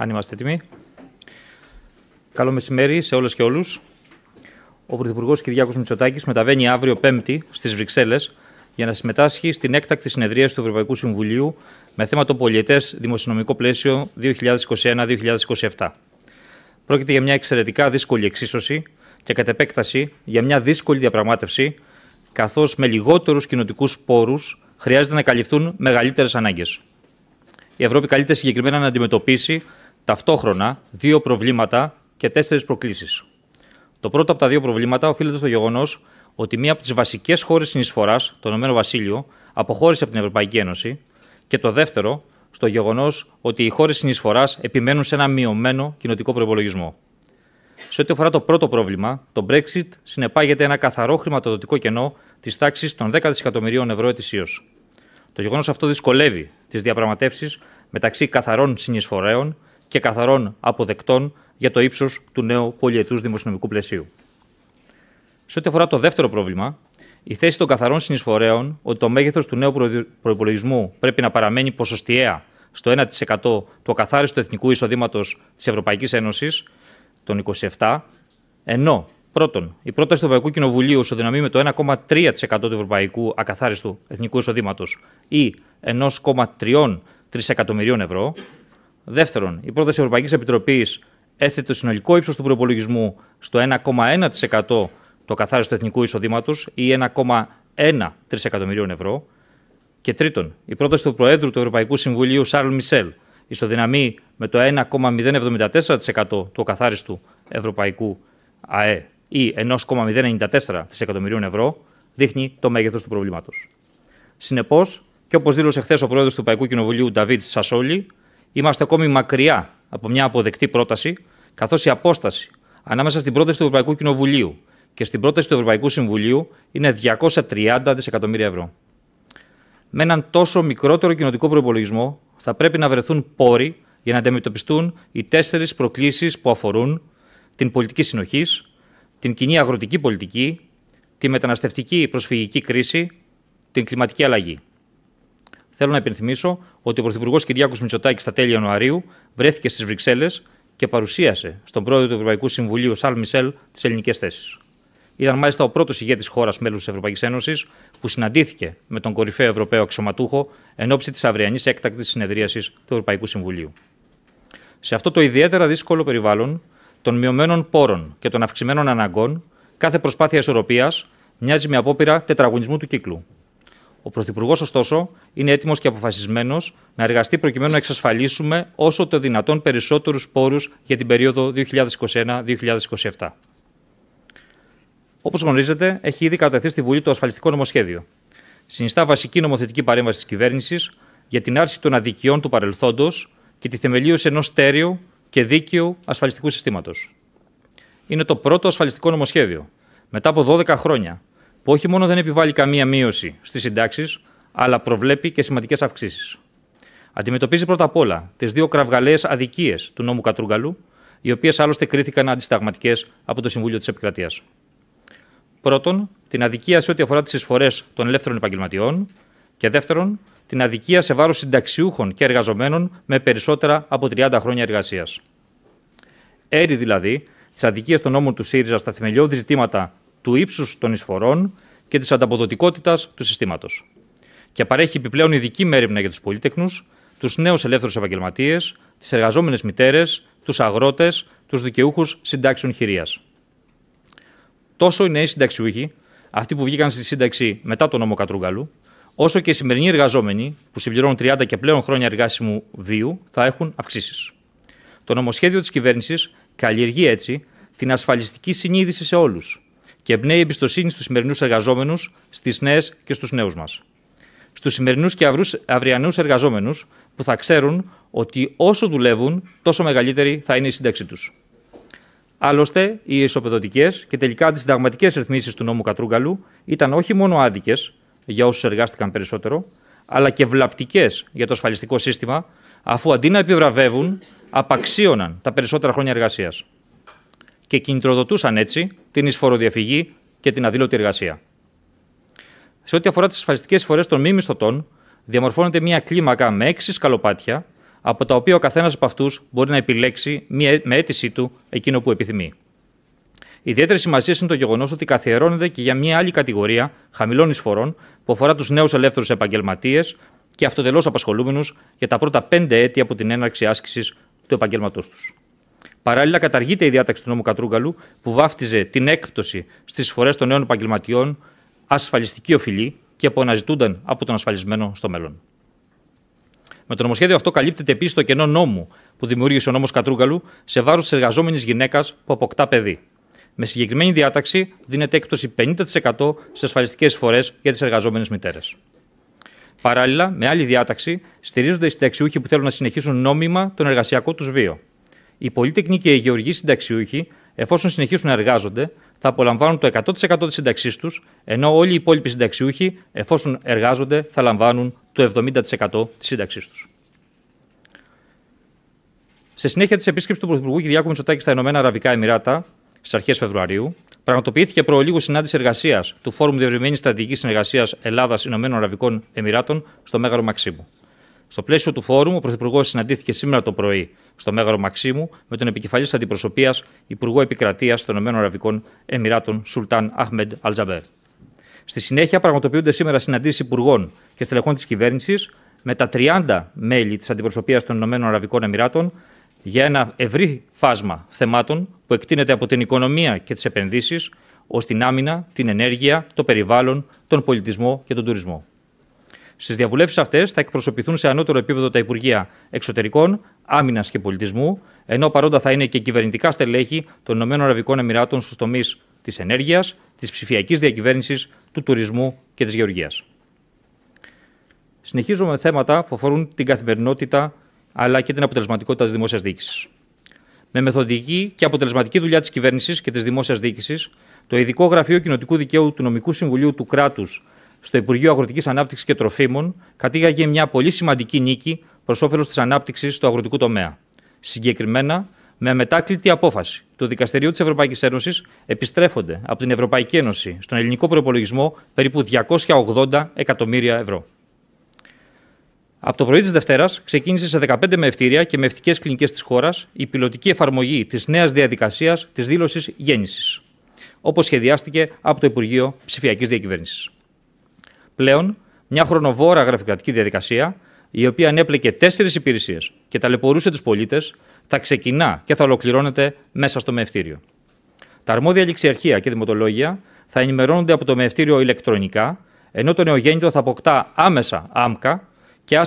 αν είμαστε έτοιμοι. Καλό μεσημέρι σε όλες και όλους. Ο Πρωθυπουργός Κυριάκος Μητσοτάκης μεταβαίνει αύριο Πέμπτη στις Βρυξέλλες για να συμμετάσχει στην έκτακτη συνεδρία του Ευρωπαϊκού Συμβουλίου με θέμα το πολιετές δημοσιονομικό πλαίσιο 2021-2027. Πρόκειται για μια εξαιρετικά δύσκολη εξίσωση και κατ' επέκταση για μια δύσκολη διαπραγμάτευση, καθώς με λιγότερους κοινοτικούς πόρους χρειάζεται να καλυφθούν μεγαλύτερες ανάγκες. Η Ευρώπη καλείται συγκεκριμένα να αντιμετωπίσει ταυτόχρονα δύο προβλήματα και τέσσερις προκλήσεις. Το πρώτο από τα δύο προβλήματα οφείλεται στο γεγονός ότι μία από τις βασικές χώρες συνεισφοράς, το Ηνωμένο Βασίλειο, αποχώρησε από την Ευρωπαϊκή Ένωση. Και το δεύτερο, στο γεγονός ότι οι χώρες συνεισφοράς επιμένουν σε ένα μειωμένο κοινοτικό προπολογισμό. Σε ό,τι αφορά το πρώτο πρόβλημα, το Brexit συνεπάγεται ένα καθαρό χρηματοδοτικό κενό της τάξης των 10 δισεκατομμυρίων ευρώ ετησίως. Το γεγονός αυτό δυσκολεύει τις διαπραγματεύσεις μεταξύ καθαρών συνεισφορέων και καθαρών αποδεκτών για το ύψος του νέου πολιετούς δημοσιονομικού πλαισίου. Σε ό,τι αφορά το δεύτερο πρόβλημα, η θέση των καθαρών συνεισφορέων ότι το μέγεθος του νέου προπολογισμού πρέπει να παραμένει ποσοστιαία στο 1% του ακαθάριστου εθνικού εισοδήματος της Ευρωπαϊκής Ένωσης, των 27, ενώ πρώτον, η πρόταση του Ευρωπαϊκού Κοινοβουλίου ισοδυναμεί με το 1,3% του ευρωπαϊκού ακαθάριστου εθνικού εισοδήματος ή 1,3 τρισεκατομμυρίων ευρώ. Δεύτερον, η πρόταση της Ευρωπαϊκής Επιτροπής έθετε το συνολικό ύψος του προπολογισμού στο 1,1% του ακαθάριστου εθνικού εισοδήματος ή 1,1 τρισεκατομμυρίων ευρώ. Και τρίτον, η πρόταση του Προέδρου του Ευρωπαϊκού Συμβουλίου, Σάρλ Μισελ, ισοδυναμεί με το 1,074% του ακαθάριστου ευρωπαϊκού ΑΕ ή 1,094 δισεκατομμυρίων ευρώ, δείχνει το μέγεθος του προβλήματος. Συνεπώς, και όπως δήλωσε χθες ο πρόεδρος του Ευρωπαϊκού Κοινοβουλίου, Νταβίτ Σασόλη, είμαστε ακόμη μακριά από μια αποδεκτή πρόταση, καθώς η απόσταση ανάμεσα στην πρόταση του Ευρωπαϊκού Κοινοβουλίου και στην πρόταση του Ευρωπαϊκού Συμβουλίου είναι 230 δισεκατομμύρια ευρώ. Με έναν τόσο μικρότερο κοινοτικό προπολογισμό, θα πρέπει να βρεθούν πόροι για να αντιμετωπιστούν οι τέσσερις προκλήσεις που αφορούν την πολιτική συνοχής, την κοινή αγροτική πολιτική, τη μεταναστευτική προσφυγική κρίση, την κλιματική αλλαγή. Θέλω να υπενθυμίσω ότι ο Πρωθυπουργός Κυριάκος Μητσοτάκης στα τέλη Ιανουαρίου βρέθηκε στις Βρυξέλλες και παρουσίασε στον πρόεδρο του Ευρωπαϊκού Συμβουλίου, Σαλ Μισελ, τις ελληνικές θέσεις. Ήταν μάλιστα ο πρώτος ηγέτης χώρας μέλους της Ευρωπαϊκής Ένωσης που συναντήθηκε με τον κορυφαίο Ευρωπαίο αξιωματούχο εν ώψη της αυριανής έκτακτης συνεδρίασης του Ευρωπαϊκού Συμβουλίου. Σε αυτό το ιδιαίτερα δύσκολο περιβάλλον των μειωμένων πόρων και των αυξημένων αναγκών, κάθε προσπάθεια ισορροπίας μοιάζει με απόπειρα τετραγωνισμού του κύκλου. Ο Πρωθυπουργός, ωστόσο, είναι έτοιμος και αποφασισμένος να εργαστεί προκειμένου να εξασφαλίσουμε όσο το δυνατόν περισσότερους πόρους για την περίοδο 2021-2027. Όπως γνωρίζετε, έχει ήδη κατατεθεί στη Βουλή το ασφαλιστικό νομοσχέδιο. Συνιστά βασική νομοθετική παρέμβαση της κυβέρνησης για την άρση των αδικιών του παρελθόντος και τη θεμελίωση ενός στέρεου και δίκαιου ασφαλιστικού συστήματος. Είναι το πρώτο ασφαλιστικό νομοσχέδιο, μετά από 12 χρόνια, που όχι μόνο δεν επιβάλλει καμία μείωση στις συντάξεις, αλλά προβλέπει και σημαντικές αυξήσεις. Αντιμετωπίζει πρώτα απ' όλα τις δύο κραυγαλαίες αδικίες του νόμου Κατρούγκαλου, οι οποίες άλλωστε κρίθηκαν αντισταγματικές από το Συμβούλιο της Επικρατείας. Πρώτον, την αδικία σε ό,τι αφορά τις εισφορές των ελεύθερων επαγγελματιών. Και δεύτερον, την αδικία σε βάρος συνταξιούχων και εργαζομένων με περισσότερα από 30 χρόνια εργασίας. Έρει δηλαδή τις αδικίες των νόμων του ΣΥΡΙΖΑ στα θεμελιώδη ζητήματα του ύψους των εισφορών και της ανταποδοτικότητας του συστήματος. Και παρέχει επιπλέον ειδική μέρημνα για τους πολίτεκνου, τους νέους ελεύθερους επαγγελματίες, τις εργαζόμενες μητέρες, τους αγρότες, τους δικαιούχους συντάξεων χειρίας τόσο οι νέοι συνταξιούχοι, αυτοί που βγήκαν στη σύνταξη μετά τον νόμο Κατρούγκαλου, όσο και οι σημερινοί εργαζόμενοι που συμπληρώνουν 30 και πλέον χρόνια εργάσιμου βίου θα έχουν αυξήσεις. Το νομοσχέδιο της κυβέρνησης καλλιεργεί έτσι την ασφαλιστική συνείδηση σε όλους και εμπνέει εμπιστοσύνη στους σημερινούς εργαζόμενους, στις νέες και στους νέους μας. Στους σημερινούς και αυριανούς εργαζόμενους που θα ξέρουν ότι όσο δουλεύουν, τόσο μεγαλύτερη θα είναι η σύνταξή τους. Άλλωστε, οι ισοπεδωτικές και τελικά αντισυνταγματικές ρυθμίσεις του νόμου Κατρούγκαλου ήταν όχι μόνο άδικες για όσους εργάστηκαν περισσότερο, αλλά και βλαπτικές για το ασφαλιστικό σύστημα, αφού αντί να επιβραβεύουν, απαξίωναν τα περισσότερα χρόνια εργασίας. Και κινητροδοτούσαν έτσι την εισφοροδιαφυγή και την αδήλωτη εργασία. Σε ό,τι αφορά τις ασφαλιστικές φορέ των μη μισθωτών, διαμορφώνεται μια κλίμακα με έξι σκαλοπάτια, από τα οποία ο καθένας από αυτούς μπορεί να επιλέξει με αίτησή του εκείνο που επιθυμεί. Ιδιαίτερη σημασία είναι το γεγονός ότι καθιερώνεται και για μια άλλη κατηγορία χαμηλών εισφορών που αφορά τους νέους ελεύθερους επαγγελματίες και αυτοτελώς απασχολούμενους για τα πρώτα πέντε έτη από την έναρξη άσκησης του επαγγέλματό τους. Παράλληλα, καταργείται η διάταξη του νόμου Κατρούγκαλου που βάφτιζε την έκπτωση στις εισφορέ των νέων επαγγελματιών ασφαλιστική οφειλή και που αναζητούνταν από τον ασφαλισμένο στο μέλλον. Με το νομοσχέδιο αυτό καλύπτεται επίσης το κενό νόμου που δημιούργησε ο νόμος Κατρούγκαλου σε βάρος της εργαζόμενης γυναίκας που αποκτά παιδί. Με συγκεκριμένη διάταξη δίνεται έκπτωση 50% σε ασφαλιστικές εισφορέ για τις εργαζόμενες μητέρες. Παράλληλα, με άλλη διάταξη, στηρίζονται οι συνταξιούχοι που θέλουν να συνεχίσουν νόμιμα τον εργασιακό τους βίο. Οι πολύτεκνοι και οι γεωργοί συνταξιούχοι, εφόσον συνεχίσουν να εργάζονται, θα απολαμβάνουν το 100% της σύνταξής τους, ενώ όλοι οι υπόλοιποι συνταξιούχοι, εφόσον εργάζονται, θα λαμβάνουν το 70% της σύνταξής τους. Σε συνέχεια της επίσκεψης του Πρωθυπουργού Κυριάκου Μητσοτάκη στα Ηνωμένα Αραβικά Εμμυράτα, στις αρχές Φεβρουαρίου, πραγματοποιήθηκε προλίγου συνάντηση εργασίας του Φόρουμ Διευρυμένης Στρατηγικής Συνεργασίας Ελλάδα-Ηνωμένων Αραβικών Εμμυράτων στο Μέγαρο Μαξίμου. Στο πλαίσιο του φόρουμ, ο Πρωθυπουργός συναντήθηκε σήμερα το πρωί στο Μέγαρο Μαξίμου με τον επικεφαλής αντιπροσωπείας Υπουργό Επικρατείας των ΗΠΑ Εμμυράτων Σουλτάν Αχμεντ Αλτζαμπέρ. Στη συνέχεια, πραγματοποιούνται σήμερα συναντήσεις υπουργών και στελεχών της κυβέρνησης με τα 30 μέλη της αντιπροσωπείας των ΗΠΑ για ένα ευρύ φάσμα θεμάτων που εκτείνεται από την οικονομία και τις επενδύσεις ως την άμυνα, την ενέργεια, το περιβάλλον, τον πολιτισμό και τον τουρισμό. Στις διαβουλεύσεις αυτές θα εκπροσωπηθούν σε ανώτερο επίπεδο τα Υπουργεία Εξωτερικών, Άμυνας και Πολιτισμού, ενώ παρόντα θα είναι και κυβερνητικά στελέχη των ΗΠΑ στους τομείς της ενέργειας, της ψηφιακής διακυβέρνησης, του τουρισμού και της γεωργίας. Συνεχίζουμε με θέματα που αφορούν την καθημερινότητα αλλά και την αποτελεσματικότητα της δημόσιας διοίκησης. Με μεθοδική και αποτελεσματική δουλειά της κυβέρνησης και της δημόσιας διοίκησης, το Ειδικό Γραφείο Κοινοτικού Δικαίου του Νομικού Συμβουλίου του Κράτους στο Υπουργείο Αγροτικής Ανάπτυξης και Τροφίμων κατήγαγε μια πολύ σημαντική νίκη προς όφελος της ανάπτυξης του αγροτικού τομέα. Συγκεκριμένα, με αμετάκλητη απόφαση του Δικαστηρίου της Ευρωπαϊκής Ένωσης επιστρέφονται από την Ευρωπαϊκή Ένωση στον ελληνικό προπολογισμό περίπου 280 εκατομμύρια ευρώ. Από το πρωί της Δευτέρας ξεκίνησε σε 15 μευτήρια και μευτικέ κλινικές της χώρας η πιλωτική εφαρμογή της νέας διαδικασίας της δήλωσης γέννησης, όπως σχεδιάστηκε από το Υπουργείο Ψηφιακής Διακυβέρνησης. Πλέον, μια χρονοβόρα γραφειοκρατική διαδικασία, η οποία ανέπλεκε τέσσερις υπηρεσίες και ταλαιπωρούσε τους πολίτες, θα ξεκινά και θα ολοκληρώνεται μέσα στο μευτήριο. Τα αρμόδια ληξιαρχεία και δημοτολόγια θα ενημερώνονται από το μευτήριο ηλεκτρονικά, ενώ το νεογέννητο θα αποκτά άμεσα άμκα και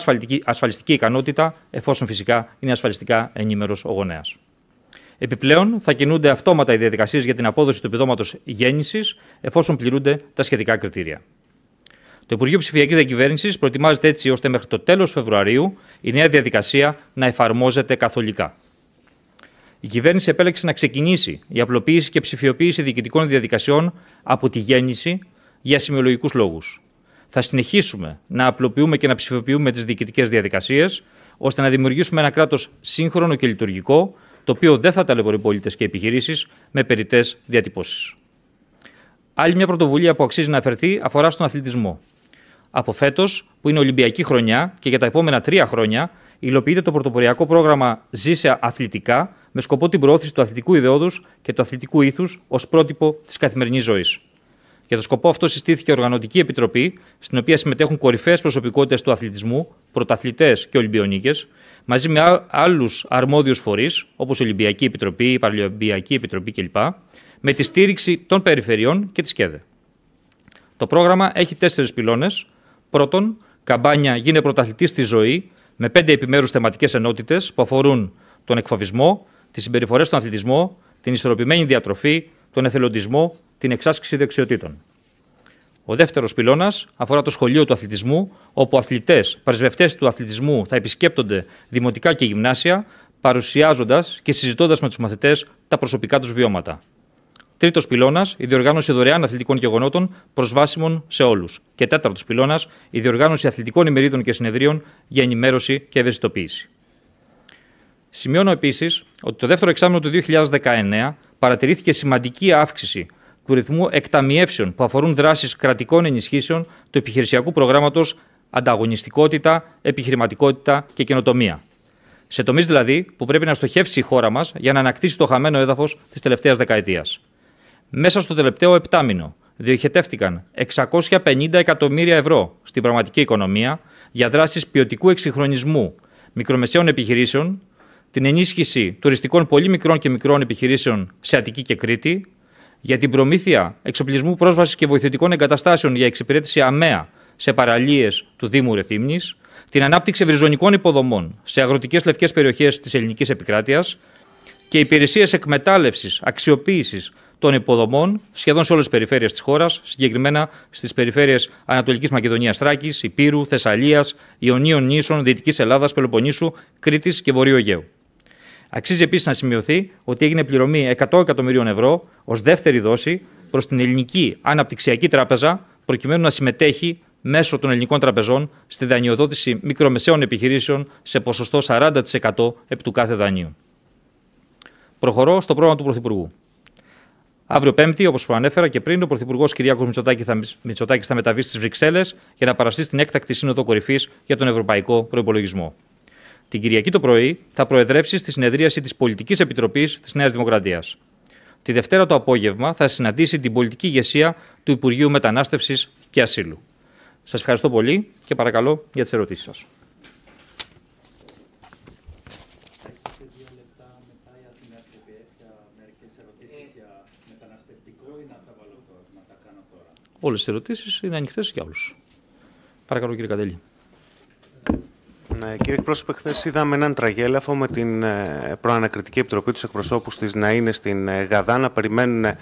ασφαλιστική ικανότητα, εφόσον φυσικά είναι ασφαλιστικά ενήμερος ο γονέας. Επιπλέον, θα κινούνται αυτόματα οι διαδικασίες για την απόδοση του επιδόματος γέννησης, εφόσον πληρούνται τα σχετικά κριτήρια. Το Υπουργείο Ψηφιακής Διακυβέρνησης προετοιμάζεται έτσι ώστε μέχρι το τέλος Φεβρουαρίου η νέα διαδικασία να εφαρμόζεται καθολικά. Η κυβέρνηση επέλεξε να ξεκινήσει η απλοποίηση και ψηφιοποίηση διοικητικών διαδικασιών από τη γέννηση για σημειολογικούς λόγους. Θα συνεχίσουμε να απλοποιούμε και να ψηφιοποιούμε τις διοικητικές διαδικασίες, ώστε να δημιουργήσουμε ένα κράτος σύγχρονο και λειτουργικό, το οποίο δεν θα ταλαιπωρεί πολίτες και επιχειρήσεις με περιττές διατυπώσεις. Άλλη μια πρωτοβουλία που αξίζει να αφαιρθεί αφορά στον αθλητισμό. Από φέτος, που είναι Ολυμπιακή χρονιά και για τα επόμενα τρία χρόνια, υλοποιείται το πρωτοποριακό πρόγραμμα Ζήσε Αθλητικά με σκοπό την προώθηση του αθλητικού ιδεώδους και του αθλητικού ήθους ως πρότυπο της καθημερινής ζωής. Για το σκοπό αυτό συστήθηκε Οργανωτική Επιτροπή, στην οποία συμμετέχουν κορυφαίες προσωπικότητες του αθλητισμού, πρωταθλητές και Ολυμπιονίκες, μαζί με άλλους αρμόδιους φορείς, όπως η Ολυμπιακή Επιτροπή, η Παραλυμπιακή Επιτροπή κλπ., με τη στήριξη των περιφερειών και της ΚΕΔΕ. Το πρόγραμμα έχει τέσσερις πυλώνες. Πρώτον, καμπάνια Γίνε πρωταθλητής στη ζωή, με πέντε επιμέρους θεματικές ενότητες που αφορούν τον εκφοβισμό, τις συμπεριφορές στον αθλητισμό, την ισορροπημένη διατροφή, τον εθελοντισμό, την εξάσκηση δεξιοτήτων. Ο δεύτερος πυλώνας αφορά το σχολείο του αθλητισμού, όπου αθλητές, πρεσβευτές του αθλητισμού θα επισκέπτονται δημοτικά και γυμνάσια, παρουσιάζοντας και συζητώντας με τους μαθητές τα προσωπικά τους βιώματα. Τρίτος πυλώνας, η διοργάνωση δωρεάν αθλητικών γεγονότων προσβάσιμων σε όλους. Και τέταρτος πυλώνας, η διοργάνωση αθλητικών ημερίδων και συνεδρίων για ενημέρωση και ευαισθητοποίηση. Σημειώνω επίσης ότι το δεύτερο εξάμεινο του 2019 παρατηρήθηκε σημαντική αύξηση του ρυθμού εκταμιεύσεων που αφορούν δράσεις κρατικών ενισχύσεων του επιχειρησιακού προγράμματος Ανταγωνιστικότητα, Επιχειρηματικότητα και Καινοτομία. Σε τομείς δηλαδή που πρέπει να στοχεύσει η χώρα μας για να ανακτήσει το χαμένο έδαφος της τελευταίας δεκαετίας. Μέσα στο τελευταίο επτάμινο. Διοχετεύτηκαν 650 εκατομμύρια ευρώ στην πραγματική οικονομία για δράσεις ποιοτικού εξυγχρονισμού μικρομεσαίων επιχειρήσεων, την ενίσχυση τουριστικών πολύ μικρών και μικρών επιχειρήσεων σε Αττική και Κρήτη, για την προμήθεια εξοπλισμού πρόσβασης και βοηθητικών εγκαταστάσεων για εξυπηρέτηση ΑΜΕΑ σε παραλίες του Δήμου Ρεθύμνης, την ανάπτυξη ευρυζωνικών υποδομών σε αγροτικές λευκές περιοχές της ελληνικής επικράτειας και υπηρεσίες εκμετάλλευσης, αξιοποίησης των υποδομών σχεδόν σε όλες τις περιφέρειες της χώρας, συγκεκριμένα στις περιφέρειες Ανατολικής Μακεδονίας Θράκης, Υπήρου, Θεσσαλίας, Ιωνίων Νήσων, Δυτικής Ελλάδας, Πελοποννήσου, Κρήτης και Βορείου Αιγαίου. Αξίζει επίσης να σημειωθεί ότι έγινε πληρωμή 100 εκατομμυρίων ευρώ ως δεύτερη δόση προς την Ελληνική Αναπτυξιακή Τράπεζα, προκειμένου να συμμετέχει μέσω των ελληνικών τραπεζών στη δανειοδότηση μικρομεσαίων επιχειρήσεων σε ποσοστό 40% επί του κάθε δανείου. Προχωρώ στο πρόγραμμα του Πρωθυπουργού. Αύριο Πέμπτη, όπως προανέφερα και πριν, ο Πρωθυπουργός Κυριάκος Μητσοτάκη θα, Μητσοτάκη θα μεταβεί στις Βρυξέλλες για να παραστεί στην έκτακτη σύνοδο κορυφής για τον Ευρωπαϊκό Προπολογισμό. Την Κυριακή το πρωί θα προεδρεύσει στη συνεδρίαση της Πολιτικής Επιτροπής της Νέας Δημοκρατίας. Τη Δευτέρα το απόγευμα θα συναντήσει την πολιτική ηγεσία του Υπουργείου Μετανάστευσης και Ασύλου. Σας ευχαριστώ πολύ και παρακαλώ για τις ερωτήσεις σας. Όλες τι ερωτήσεις είναι ανοιχτές για όλους. Παρακαλώ, κύριε Καντέλη. Ναι, κύριε εκπρόσωπε, χθες είδαμε έναν τραγέλαφο με την ε, προανακριτική επιτροπή τους εκπροσώπους της να είναι στην ε, Γαδά να περιμένουν ε,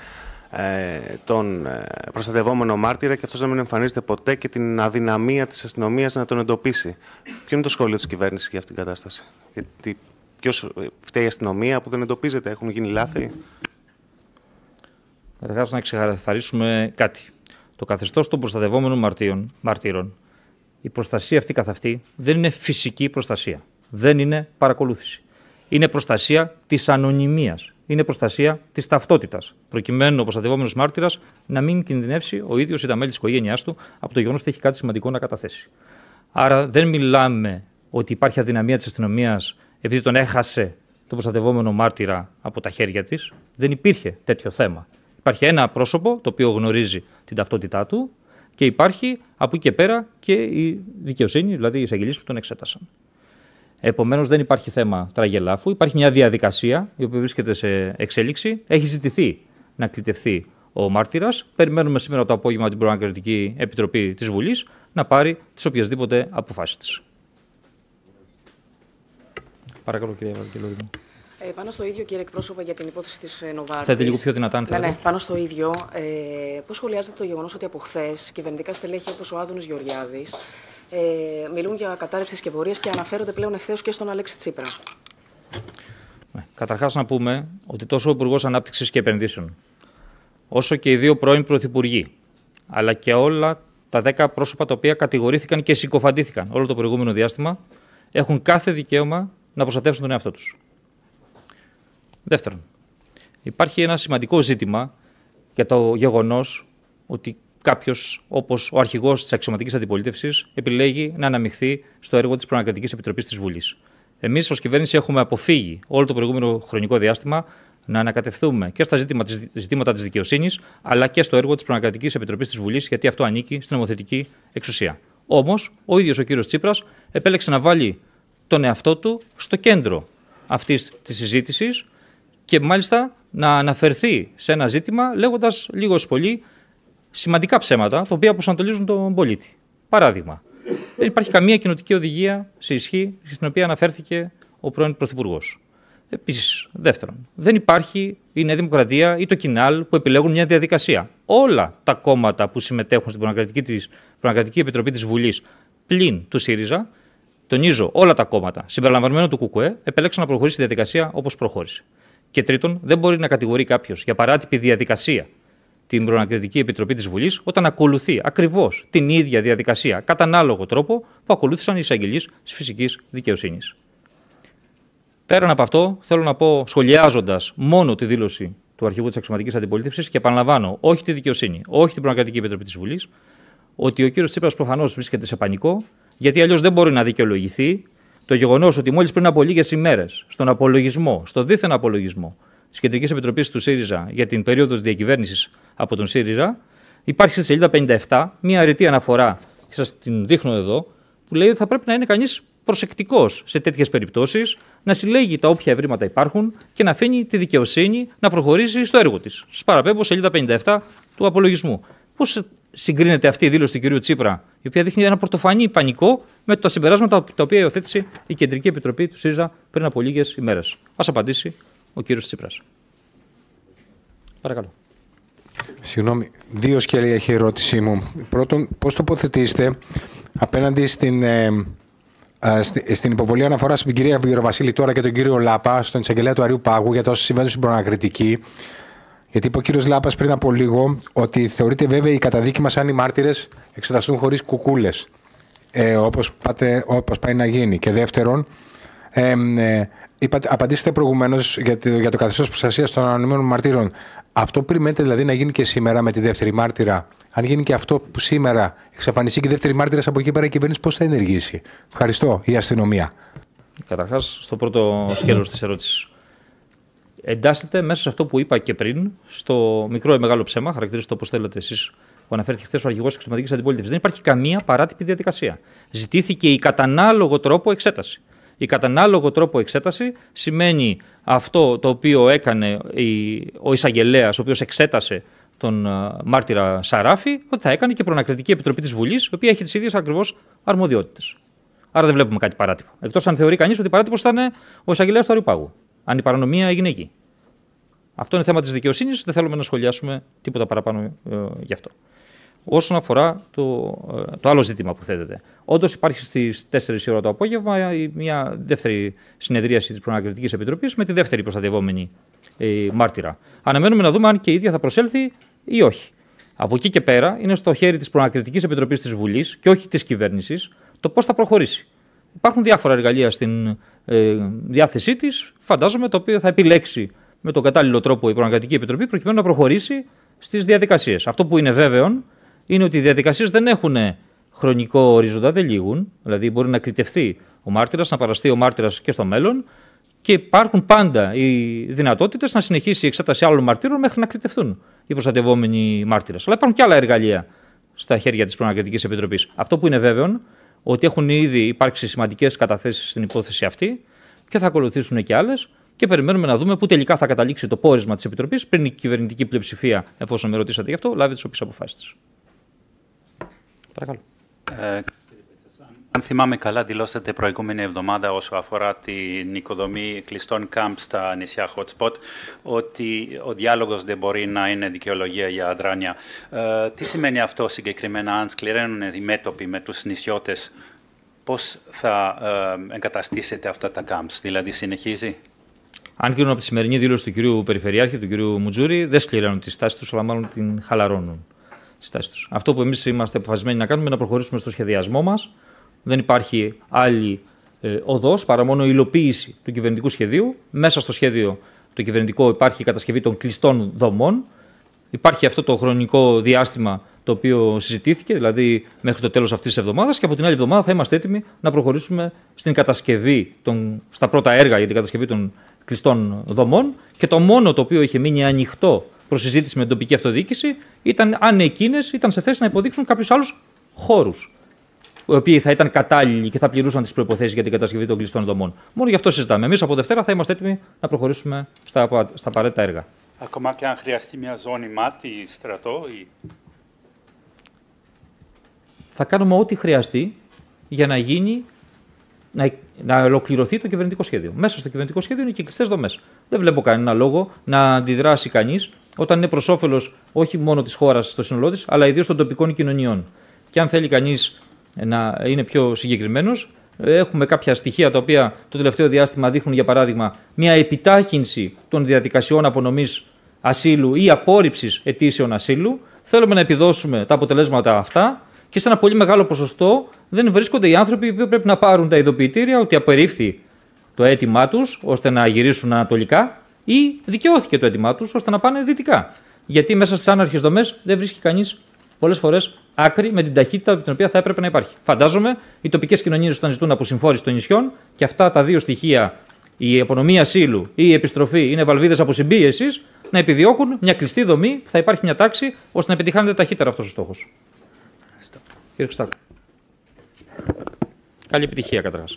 τον ε, προστατευόμενο μάρτυρα και αυτός να μην εμφανίζεται ποτέ και την αδυναμία της αστυνομίας να τον εντοπίσει. Ποιο είναι το σχόλιο της κυβέρνησης για αυτήν την κατάσταση, Γιατί ποιος φταίει η αστυνομία που δεν εντοπίζεται, έχουν γίνει λάθη; Καταρχάς, να ξεκαθαρίσουμε κάτι το καθεστώς των προστατευόμενων μαρτύρων, μαρτύρων, η προστασία αυτή καθ' αυτή δεν είναι φυσική προστασία. Δεν είναι παρακολούθηση. Είναι προστασία της ανωνυμίας. Είναι προστασία της ταυτότητας. Προκειμένου ο προστατευόμενος μάρτυρας να μην κινδυνεύσει ο ίδιος ή τα μέλη της οικογένειάς του από το γεγονός ότι έχει κάτι σημαντικό να καταθέσει. Άρα δεν μιλάμε ότι υπάρχει αδυναμία της αστυνομίας επειδή τον έχασε τον προστατευόμενο μάρτυρα από τα χέρια της. Δεν υπήρχε τέτοιο θέμα. Υπάρχει ένα πρόσωπο το οποίο γνωρίζει την ταυτότητά του και υπάρχει από εκεί και πέρα και η δικαιοσύνη, δηλαδή οι εισαγγελίες που τον εξέτασαν. Επομένως, δεν υπάρχει θέμα τραγελάφου. Υπάρχει μια διαδικασία η οποία βρίσκεται σε εξέλιξη. Έχει ζητηθεί να κλητευθεί ο μάρτυρας. Περιμένουμε σήμερα το απόγευμα την Προανακριτική Επιτροπή της Βουλής να πάρει τις οποιασδήποτε αποφάσεις της. Παρακαλώ, κυρία Βαρκελόδη. Ε, πάνω στο ίδιο, κύριε εκπρόσωπο, για την υπόθεση της ε, Νοβάρτης. Θέλετε λίγο πιο δυνατά, αν Ναι, ναι, πάνω στο ίδιο. Ε, Πώς σχολιάζετε το γεγονός ότι από χθες κυβερνητικά στελέχη όπως ο Άδωνης Γεωργιάδης ε, μιλούν για κατάρρευσης και πορείε και αναφέρονται πλέον ευθέως και στον Αλέξη Τσίπρα; Ναι. Καταρχάς, να πούμε ότι τόσο ο Υπουργός Ανάπτυξης και Επενδύσεων, όσο και οι δύο πρώην πρωθυπουργοί, αλλά και όλα τα δέκα πρόσωπα τα οποία κατηγορήθηκαν και συκοφαντήθηκαν όλο το προηγούμενο διάστημα, έχουν κάθε δικαίωμα να προστατεύσουν τον εαυτό τους. Δεύτερον, υπάρχει ένα σημαντικό ζήτημα για το γεγονός ότι κάποιος, όπως ο αρχηγός της αξιωματικής αντιπολίτευσης, επιλέγει να αναμειχθεί στο έργο της Προανακριτική Επιτροπής της Βουλής. Εμείς, ως κυβέρνηση, έχουμε αποφύγει όλο το προηγούμενο χρονικό διάστημα να ανακατευθούμε και στα ζητήματα της δικαιοσύνης, αλλά και στο έργο της Προανακριτική Επιτροπής της Βουλής, γιατί αυτό ανήκει στην νομοθετική εξουσία. Όμως, ο ίδιος ο κύριος Τσίπρας επέλεξε να βάλει τον εαυτό του στο κέντρο αυτής της συζήτησης και μάλιστα να αναφερθεί σε ένα ζήτημα λέγοντας λίγος πολύ σημαντικά ψέματα, τα οποία προσανατολίζουν τον πολίτη. Παράδειγμα, δεν υπάρχει καμία κοινοτική οδηγία σε ισχύ στην οποία αναφέρθηκε ο πρώην Πρωθυπουργός. Επίσης, δεύτερον, δεν υπάρχει η Νέα Δημοκρατία ή το Κινάλ που επιλέγουν μια διαδικασία. Όλα τα κόμματα που συμμετέχουν στην Προανακρατική Επιτροπή της Βουλής πλην του ΣΥΡΙΖΑ, τονίζω όλα τα κόμματα, συμπεριλαμβανομένου του ΚΚΕ, επέλεξαν να προχωρήσει η διαδικασία όπως προχώρησε. Και τρίτον, δεν μπορεί να κατηγορεί κάποιος για παράτυπη διαδικασία την Προανακριτική Επιτροπή της Βουλής όταν ακολουθεί ακριβώς την ίδια διαδικασία κατά ανάλογο τρόπο που ακολούθησαν οι εισαγγελείς της φυσικής δικαιοσύνης. Πέραν από αυτό, θέλω να πω, σχολιάζοντας μόνο τη δήλωση του αρχηγού της Αξιωματικής Αντιπολίτευσης και επαναλαμβάνω, όχι τη δικαιοσύνη, όχι την Προανακριτική Επιτροπή της Βουλής, ότι ο κύριος Τσίπρας προφανώς βρίσκεται σε πανικό, γιατί αλλιώς δεν μπορεί να δικαιολογηθεί το γεγονός ότι μόλις πριν από λίγες ημέρες, στον απολογισμό, στο δίθεν απολογισμό της Κεντρικής Επιτροπής του ΣΥΡΙΖΑ για την περίοδο της διακυβέρνησης από τον ΣΥΡΙΖΑ, υπάρχει στη σελίδα 57 μια αρετή αναφορά, και σας την δείχνω εδώ, που λέει ότι θα πρέπει να είναι κανείς προσεκτικός σε τέτοιες περιπτώσεις, να συλλέγει τα όποια ευρήματα υπάρχουν και να αφήνει τη δικαιοσύνη να προχωρήσει στο έργο της. Σας παραπέμπω, σελίδα 57 του απολογισμού. Πώς συγκρίνεται αυτή η δήλωση του κ. Τσίπρα, η οποία δείχνει ένα πρωτοφανή πανικό με τα συμπεράσματα τα οποία υιοθέτησε η Κεντρική Επιτροπή του ΣΥΡΙΖΑ πριν από λίγες ημέρες. Α απαντήσει ο κ. Τσίπρας. Παρακαλώ. Συγγνώμη, δύο σκέλια έχει η ερώτησή μου. Πρώτον, πώς τοποθετήσετε απέναντι στην, ε, ε, στην υποβολή αναφοράς στην κυρία Βιωροβασίλη τώρα και τον κύριο Λάπα, στον εισαγγελέα του Αριού Πάγου, για το όσο συμβαίνουν στην προανακριτική. Γιατί είπε ο κύριος Λάπας πριν από λίγο ότι θεωρείται βέβαια η καταδίκη μας αν οι μάρτυρες εξεταστούν χωρίς κουκούλες. Ε, Όπως όπως πάει να γίνει. Και δεύτερον, ε, ε, είπατε, απαντήσετε προηγουμένως για το, για το καθεστώς προστασίας των ανωνυμένων μαρτύρων. Αυτό περιμένετε δηλαδή να γίνει και σήμερα με τη δεύτερη μάρτυρα. Αν γίνει και αυτό που σήμερα εξαφανιστεί και η δεύτερη μάρτυρα από εκεί πέρα η κυβέρνηση, πώς θα ενεργήσει. Ευχαριστώ, η αστυνομία. Καταρχάς, στο πρώτο σκέλος της ερώτηση εντάσσεται μέσα σε αυτό που είπα και πριν, στο μικρό ή μεγάλο ψέμα, χαρακτηρίζεται όπως θέλετε εσείς που αναφέρθηκε χθες ο αρχηγός εξωματική αντιπολίτευσης. Δεν υπάρχει καμία παράτυπη διαδικασία. Ζητήθηκε η κατανάλογο τρόπο εξέταση. Η κατανάλογο τρόπο εξέταση σημαίνει αυτό το οποίο έκανε ο εισαγγελέας, ο οποίος εξέτασε τον μάρτυρα Σαράφη, ότι θα έκανε και προνακριτική επιτροπή της Βουλής, η οποία έχει τις ίδιες ακριβώς αρμοδιότητες. Άρα δεν βλέπουμε κάτι παράτυπο. Εκτός αν θεωρεί κανείς ότι παράτυπος ήταν ο εισαγγελέας του Αριουπάγου αν η παρανομία έγινε εκεί. Αυτό είναι θέμα της δικαιοσύνης, δεν θέλουμε να σχολιάσουμε τίποτα παραπάνω ε, γι' αυτό. Όσον αφορά το, ε, το άλλο ζήτημα που θέτεται. Όντως υπάρχει στις 4 η ώρα το απόγευμα μια δεύτερη συνεδρίαση της Προανακριτικής Επιτροπής με τη δεύτερη προστατευόμενη ε, μάρτυρα. Αναμένουμε να δούμε αν και η ίδια θα προσέλθει ή όχι. Από εκεί και πέρα είναι στο χέρι της Προανακριτικής Επιτροπής της Βουλής και όχι της κυβέρνησης το πώς θα προχωρήσει. Υπάρχουν διάφορα εργαλεία στην ε, διάθεσή της, φαντάζομαι, το οποίο θα επιλέξει με τον κατάλληλο τρόπο η Προγραμματική Επιτροπή προκειμένου να προχωρήσει στις διαδικασίες. Αυτό που είναι βέβαιο είναι ότι οι διαδικασίες δεν έχουν χρονικό ορίζοντα, δεν λήγουν. Δηλαδή, μπορεί να κλητευτεί ο μάρτυρας, να παραστεί ο μάρτυρας και στο μέλλον και υπάρχουν πάντα οι δυνατότητες να συνεχίσει η εξέταση άλλων μαρτύρων μέχρι να κλητευτούν οι προστατευόμενοι μάρτυρες. Αλλά υπάρχουν και άλλα εργαλεία στα χέρια της Προγραμματική Επιτροπής. Αυτό που είναι βέβαιο ότι έχουν ήδη υπάρξει σημαντικές καταθέσεις στην υπόθεση αυτή και θα ακολουθήσουν και άλλες. Και περιμένουμε να δούμε πού τελικά θα καταλήξει το πόρισμα της Επιτροπής πριν η κυβερνητική πλειοψηφία, εφόσον με ρωτήσατε γι' αυτό, λάβει τις όποιε αποφάσεις της. Παρακαλώ. Ε, αν θυμάμαι καλά, δηλώσατε προηγούμενη εβδομάδα όσο αφορά την οικοδομή κλειστών κάμπ στα νησιά hotspot ότι ο διάλογος δεν μπορεί να είναι δικαιολογία για αδράνεια. Ε, τι σημαίνει αυτό συγκεκριμένα αν σκληραίνουν οι μέτωποι με τους νησιώτες, πώς θα ε, εγκαταστήσετε αυτά τα κάμπ, δηλαδή συνεχίζει; Αν γίνουν από τη σημερινή δήλωση του κυρίου Περιφερειάρχη, του κυρίου Μουτζούρη, δεν σκληραίνουν τη στάση τους, αλλά μάλλον την χαλαρώνουν. Αυτό που εμείς είμαστε αποφασισμένοι να κάνουμε είναι να προχωρήσουμε στο σχεδιασμό μας, δεν υπάρχει άλλη ε, οδός παρά μόνο η υλοποίηση του κυβερνητικού σχεδίου. Μέσα στο σχέδιο το κυβερνητικό υπάρχει η κατασκευή των κλειστών δομών. Υπάρχει αυτό το χρονικό διάστημα το οποίο συζητήθηκε, δηλαδή μέχρι το τέλος αυτής της εβδομάδας, και από την άλλη εβδομάδα θα είμαστε έτοιμοι να προχωρήσουμε στην κατασκευή των, στα πρώτα έργα για την κατασκευή των κλειστών δομών. Και το μόνο το οποίο είχε μείνει ανοιχτό προς συζήτηση με την τοπική αυτοδιοίκηση ήταν αν εκείνες ήταν σε θέση να υποδείξουν κάποιους άλλους χώρους οι οποίοι θα ήταν κατάλληλοι και θα πληρούσαν τις προποθέσει για την κατασκευή των κλειστών δομών. Μόνο γι' αυτό συζητάμε. Εμείς από Δευτέρα θα είμαστε έτοιμοι να προχωρήσουμε στα, στα απαραίτητα έργα. Ακόμα και αν χρειαστεί μια ζώνη μάτι, στρατό. Ή... Θα κάνουμε ό,τι χρειαστεί για να γίνει, να, να ολοκληρωθεί το κυβερνητικό σχέδιο. Μέσα στο κυβερνητικό σχέδιο είναι και κλειστέ δομές. Δεν βλέπω κανένα λόγο να αντιδράσει κανείς όταν είναι προς όφελος όχι μόνο της χώρας στο σύνολό της, αλλά ιδίως των τοπικών κοινωνιών. Και αν θέλει κανείς να είναι πιο συγκεκριμένος. Έχουμε κάποια στοιχεία τα οποία το τελευταίο διάστημα δείχνουν, για παράδειγμα, μια επιτάχυνση των διαδικασιών απονομής ασύλου ή απόρριψης αιτήσεων ασύλου. Θέλουμε να επιδώσουμε τα αποτελέσματα αυτά και σε ένα πολύ μεγάλο ποσοστό δεν βρίσκονται οι άνθρωποι που πρέπει να πάρουν τα ειδοποιητήρια ότι απερίφθη το αίτημά τους ώστε να γυρίσουν ανατολικά ή δικαιώθηκε το αίτημά τους ώστε να πάνε δυτικά. Γιατί μέσα στις άναρχες δομές δεν βρίσκει κανείς πολλές φορές άκρη με την ταχύτητα την οποία θα έπρεπε να υπάρχει. Φαντάζομαι οι τοπικές κοινωνίες όταν ζητούν αποσυμφόρηση των νησιών και αυτά τα δύο στοιχεία, η απονομή ασύλου ή η επιστροφή, είναι βαλβίδες αποσυμπίεση, να επιδιώκουν μια κλειστή δομή που θα υπάρχει μια τάξη ώστε να επιτυχάνεται ταχύτερα αυτός ο στόχος. Κύριε Χρυστάκου. Καλή επιτυχία καταρχά.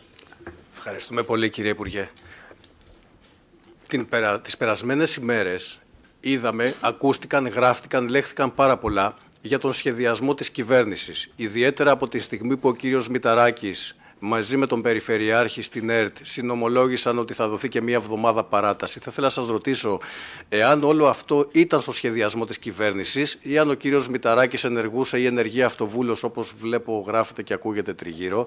Ευχαριστούμε πολύ κύριε Υπουργέ. Την περα... Τις περασμένες ημέρες είδαμε, ακούστηκαν, γράφτηκαν, λέχθηκαν πάρα πολλά για τον σχεδιασμό της κυβέρνησης. Ιδιαίτερα από τη στιγμή που ο κύριος Μηταράκης μαζί με τον Περιφερειάρχη στην ΕΡΤ συνομολόγησαν ότι θα δοθεί και μία εβδομάδα παράταση. Θα ήθελα να σας ρωτήσω εάν όλο αυτό ήταν στο σχεδιασμό της κυβέρνησης ή αν ο κύριος Μηταράκης ενεργούσε ή ενεργεί αυτοβούλος όπως βλέπω γράφεται και ακούγεται τριγύρω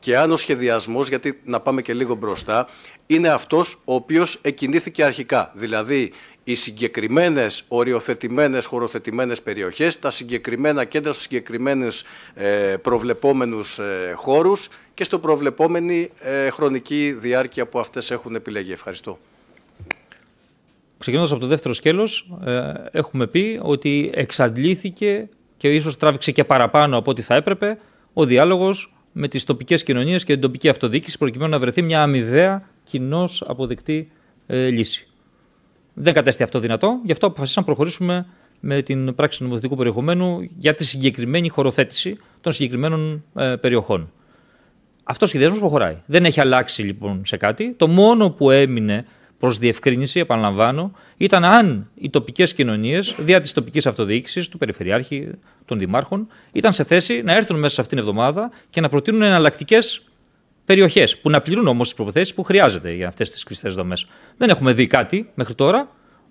και αν ο σχεδιασμός, γιατί να πάμε και λίγο μπροστά, είναι αυτός ο οποίος εκινήθηκε αρχικά. Δηλαδή οι συγκεκριμένες οριοθετημένες, χωροθετημένες περιοχές, τα συγκεκριμένα κέντρα στους συγκεκριμένους ε, προβλεπόμενους ε, χώρους και στο προβλεπόμενη ε, χρονική διάρκεια που αυτές έχουν επιλεγεί. Ευχαριστώ. Ξεκινώντας από το δεύτερο σκέλος, έχουμε πει ότι εξαντλήθηκε και ίσως τράβηξε και παραπάνω από ό,τι θα έπρεπε ο διάλογος με τις τοπικές κοινωνίες και την τοπική αυτοδιοίκηση προκειμένου να βρεθεί μια αμοιβαία κοινώς αποδεκτή λύση. Δεν κατέστη αυτό δυνατό, γι' αυτό αποφασίσαμε να προχωρήσουμε με την πράξη νομοθετικού περιεχομένου για τη συγκεκριμένη χωροθέτηση των συγκεκριμένων ε, περιοχών. Αυτός ο σχεδιασμός προχωράει. Δεν έχει αλλάξει λοιπόν σε κάτι. Το μόνο που έμεινε προς διευκρίνηση, επαναλαμβάνω, ήταν αν οι τοπικές κοινωνίες, δια της τοπικής αυτοδιοίκησης, του Περιφερειάρχη, των Δημάρχων, ήταν σε θέση να έρθουν μέσα σε αυτήν την εβδομάδα και να προτείνουν εναλλακτικές περιοχές που να πληρούν όμως τις προποθέσει που χρειάζεται για αυτές τις κλειστές δομές. Δεν έχουμε δει κάτι μέχρι τώρα.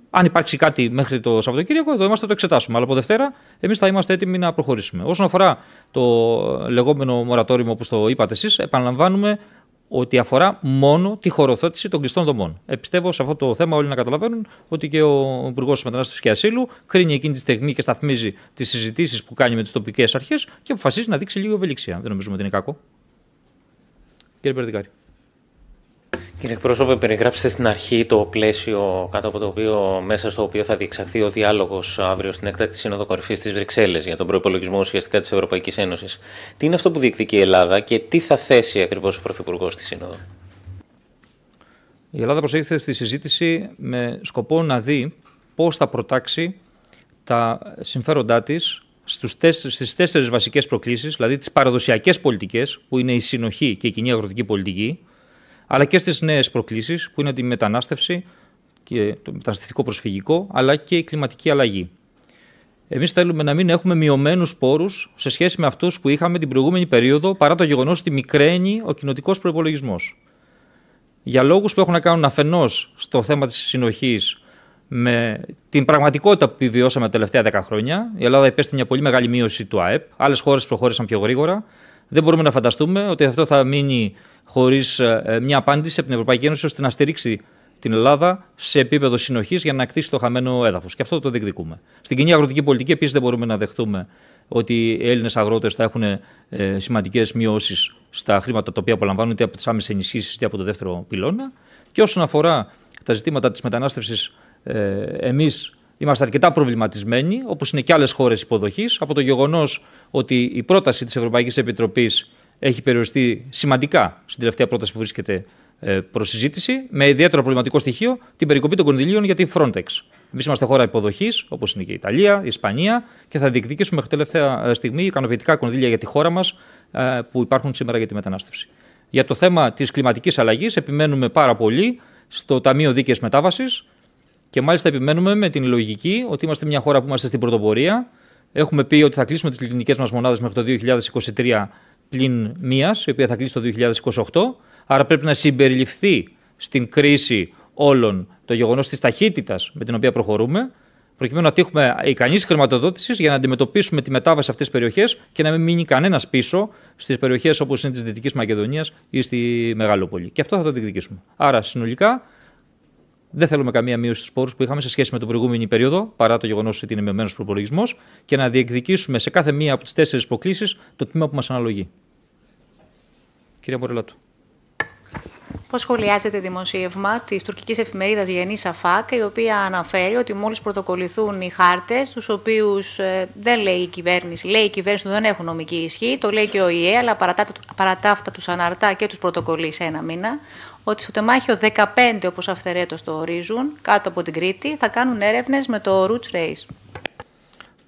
Αν υπάρξει κάτι μέχρι το Σαββατοκύριακο, εδώ είμαστε το εξετάσουμε. Αλλά από Δευτέρα εμείς θα είμαστε έτοιμοι να προχωρήσουμε. Όσον αφορά το λεγόμενο μορατόριο, όπω το είπατε εσείς, επαναλαμβάνουμε ότι αφορά μόνο τη χωροθέτηση των κλειστών δομών. Επιστεύω σε αυτό το θέμα όλοι να καταλαβαίνουν ότι και ο Υπουργός Μετανάστευσης και Ασύλου κρίνει εκείνη τη στιγμή και σταθμίζει τις συζητήσεις που κάνει με τις τοπικές αρχές και αποφασίζει να δείξει λίγο ευελιξία. Δεν νομίζουμε ότι είναι κακό. Κύριε Περδικάρη. Κύριε εκπρόσωπε, περιγράψτε στην αρχή το πλαίσιο κάτω από το οποίο, μέσα στο οποίο θα διεξαχθεί ο διάλογος αύριο στην έκτακτη Σύνοδο Κορυφής της Βρυξέλλες για τον προπολογισμό ουσιαστικά της Ευρωπαϊκής Ένωσης. Τι είναι αυτό που διεκδικεί η Ελλάδα και τι θα θέσει ακριβώς ο Πρωθυπουργός στη Σύνοδο; Η Ελλάδα προσέχεται στη συζήτηση με σκοπό να δει πώς θα προτάξει τα συμφέροντά τη στις τέσσερις βασικές προκλήσεις, δηλαδή τις παραδοσιακές πολιτικές, που είναι η συνοχή και η κοινή αγροτική πολιτική, αλλά και στις νέες προκλήσεις, που είναι τη μετανάστευση και το μεταναστευτικό προσφυγικό, αλλά και η κλιματική αλλαγή. Εμείς θέλουμε να μην έχουμε μειωμένους πόρους σε σχέση με αυτούς που είχαμε την προηγούμενη περίοδο, παρά το γεγονός ότι μικραίνει ο κοινοτικός προπολογισμό. Για λόγους που έχουν να κάνουν αφενός στο θέμα της συνοχής με την πραγματικότητα που επιβιώσαμε τα τελευταία 10 χρόνια. Η Ελλάδα υπέστη μια πολύ μεγάλη μείωση του ΑΕΠ. Άλλες χώρες προχώρησαν πιο γρήγορα. Δεν μπορούμε να φανταστούμε ότι αυτό θα μείνει χωρίς ε, μια απάντηση από την Ευρωπαϊκή Ένωση ώστε να στηρίξει την Ελλάδα σε επίπεδο συνοχής για να κτίσει το χαμένο έδαφος. Και αυτό το διεκδικούμε. Στην κοινή αγροτική πολιτική επίσης δεν μπορούμε να δεχθούμε ότι οι Έλληνες αγρότες θα έχουν ε, σημαντικές μειώσεις στα χρήματα τα οποία απολαμβάνουν είτε από τις άμεσες ενισχύσεις είτε από το δεύτερο πυλώνα. Και όσον αφορά τα ζητήματα της μετανάστευσης ε, εμείς είμαστε αρκετά προβληματισμένοι, όπως είναι και άλλες χώρες υποδοχής, από το γεγονός ότι η πρόταση της Ευρωπαϊκής Επιτροπής έχει περιοριστεί σημαντικά στην τελευταία πρόταση που βρίσκεται ε, προς συζήτηση, με ιδιαίτερο προβληματικό στοιχείο την περικοπή των κονδυλίων για τη Frontex. Εμείς είμαστε χώρα υποδοχής, όπως είναι και η Ιταλία, η Ισπανία, και θα διεκδικήσουμε μέχρι τελευταία ε, στιγμή ικανοποιητικά κονδύλια για τη χώρα μας ε, που υπάρχουν σήμερα για τη μετανάστευση. Για το θέμα της κλιματικής αλλαγής, επιμένουμε πάρα πολύ στο Ταμείο Δίκαιης Μετάβασης, και μάλιστα επιμένουμε με την λογική ότι είμαστε μια χώρα που είμαστε στην πρωτοπορία. Έχουμε πει ότι θα κλείσουμε τις κλινικές μας μονάδες μέχρι το 2023 πλην μίας, η οποία θα κλείσει το 2028. Άρα πρέπει να συμπεριληφθεί στην κρίση όλων το γεγονός της ταχύτητας με την οποία προχωρούμε, προκειμένου να τύχουμε ικανής χρηματοδότησης για να αντιμετωπίσουμε τη μετάβαση σε αυτές τις περιοχές και να μην μείνει κανένας πίσω στις περιοχές όπως είναι της Δυτικής Μακεδονίας ή στη Μεγαλόπολη. Και αυτό θα το διεκδικήσουμε. Άρα, συνολικά, δεν θέλουμε καμία μείωση στους πόρους που είχαμε σε σχέση με την προηγούμενη περίοδο, παρά το γεγονός ότι είναι μειωμένος προπολογισμός, και να διεκδικήσουμε σε κάθε μία από τις τέσσερις προκλήσεις το τμήμα που μας αναλογεί. Κυρία Μπορελάτου. Πώς σχολιάζεται δημοσίευμα της τουρκικής εφημερίδας Γενή Σαφάκ, η οποία αναφέρει ότι μόλις πρωτοκολληθούν οι χάρτες, τους οποίους ε, δεν λέει η κυβέρνηση, λέει η κυβέρνηση ότι δεν έχουν νομική ισχύ, το λέει και ο ΙΕ, αλλά παρατά, παρατά αυτά τους αναρτά και τους πρωτοκολλεί σε ένα μήνα, ότι στο τεμάχιο 15, όπως αυθερέτω το ορίζουν, κάτω από την Κρήτη, θα κάνουν έρευνες με το Roots Race.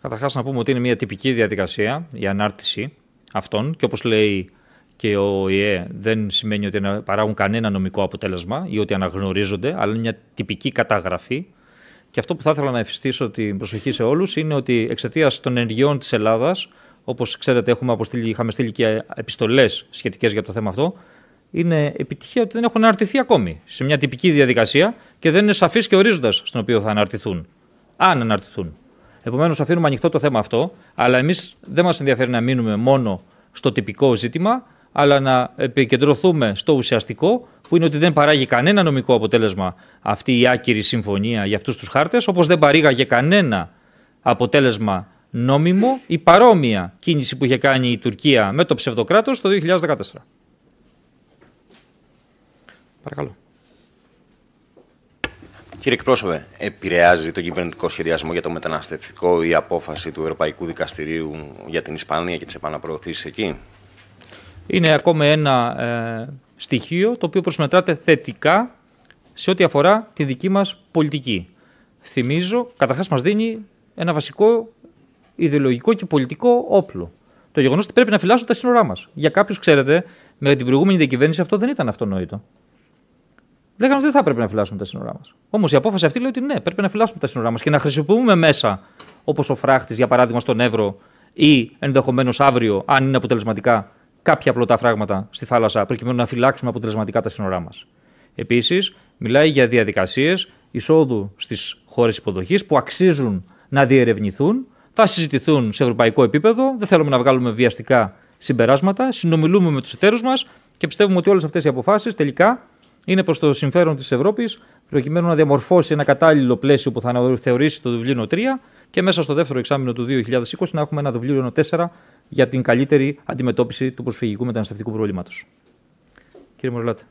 Καταρχάς, να πούμε ότι είναι μια τυπική διαδικασία η ανάρτηση αυτών και όπως λέει και ο ΙΕ δεν σημαίνει ότι παράγουν κανένα νομικό αποτέλεσμα ή ότι αναγνωρίζονται, αλλά είναι μια τυπική καταγραφή. Και αυτό που θα ήθελα να εφιστήσω την προσοχή σε όλους είναι ότι εξαιτίας των ενεργειών της Ελλάδας, όπως ξέρετε, έχουμε αποστείλει, είχαμε στείλει και επιστολές σχετικές για το θέμα αυτό, είναι επιτυχία ότι δεν έχουν αναρτηθεί ακόμη σε μια τυπική διαδικασία και δεν είναι σαφής και ορίζοντας στον οποίο θα αναρτηθούν. Αν αναρτηθούν. Επομένως, αφήνουμε ανοιχτό το θέμα αυτό, αλλά εμείς δεν μας ενδιαφέρει να μείνουμε μόνο στο τυπικό ζήτημα, αλλά να επικεντρωθούμε στο ουσιαστικό, που είναι ότι δεν παράγει κανένα νομικό αποτέλεσμα αυτή η άκυρη συμφωνία για αυτούς τους χάρτες, όπως δεν παρήγαγε κανένα αποτέλεσμα νόμιμο ή παρόμοια κίνηση που είχε κάνει η Τουρκία με το ψευδοκράτος το 2014. Παρακαλώ. Κύριε εκπρόσωπε, επηρεάζει τον κυβερνητικό σχεδιασμό για το μεταναστευτικό η απόφαση του Ευρωπαϊκού Δικαστηρίου για την Ισπανία και τις επαναπροωθήσεις εκεί; Είναι ακόμα ένα ε, στοιχείο το οποίο προσμετράται θετικά σε ό,τι αφορά τη δική μας πολιτική. Θυμίζω, καταρχάς μας δίνει ένα βασικό ιδεολογικό και πολιτικό όπλο. Το γεγονός ότι πρέπει να φυλάσσουν τα σύνορά μας. Για κάποιους, ξέρετε, με την προηγούμενη διακυβέρνηση αυτό δεν ήταν αυτονόητο. Λέγανε ότι δεν θα έπρεπε να φυλάσσουμε τα σύνορά μας. Όμως η απόφαση αυτή λέει ότι ναι, πρέπει να φυλάσσουμε τα σύνορά μας και να χρησιμοποιούμε μέσα όπως ο φράχτης, για παράδειγμα, στον Εύρο ή ενδεχομένως αύριο, αν είναι αποτελεσματικά, κάποια πλωτά φράγματα στη θάλασσα, προκειμένου να φυλάξουμε αποτελεσματικά τα σύνορά μας. Επίσης, μιλάει για διαδικασίες εισόδου στις χώρες υποδοχής που αξίζουν να διερευνηθούν, θα συζητηθούν σε ευρωπαϊκό επίπεδο. Δεν θέλουμε να βγάλουμε βιαστικά συμπεράσματα. Συνομιλούμε με τους εταίρους μας και πιστεύουμε ότι όλες αυτές οι αποφάσεις τελικά είναι προς το συμφέρον της Ευρώπης, προκειμένου να διαμορφώσει ένα κατάλληλο πλαίσιο που θα θεωρήσει το Δουβλίνο 3 και μέσα στο δεύτερο εξάμεινο του 2020 να έχουμε ένα Δουβλίνο 4 για την καλύτερη αντιμετώπιση του προσφυγικού μεταναστευτικού προβλήματος. Κύριε Μορλάτε.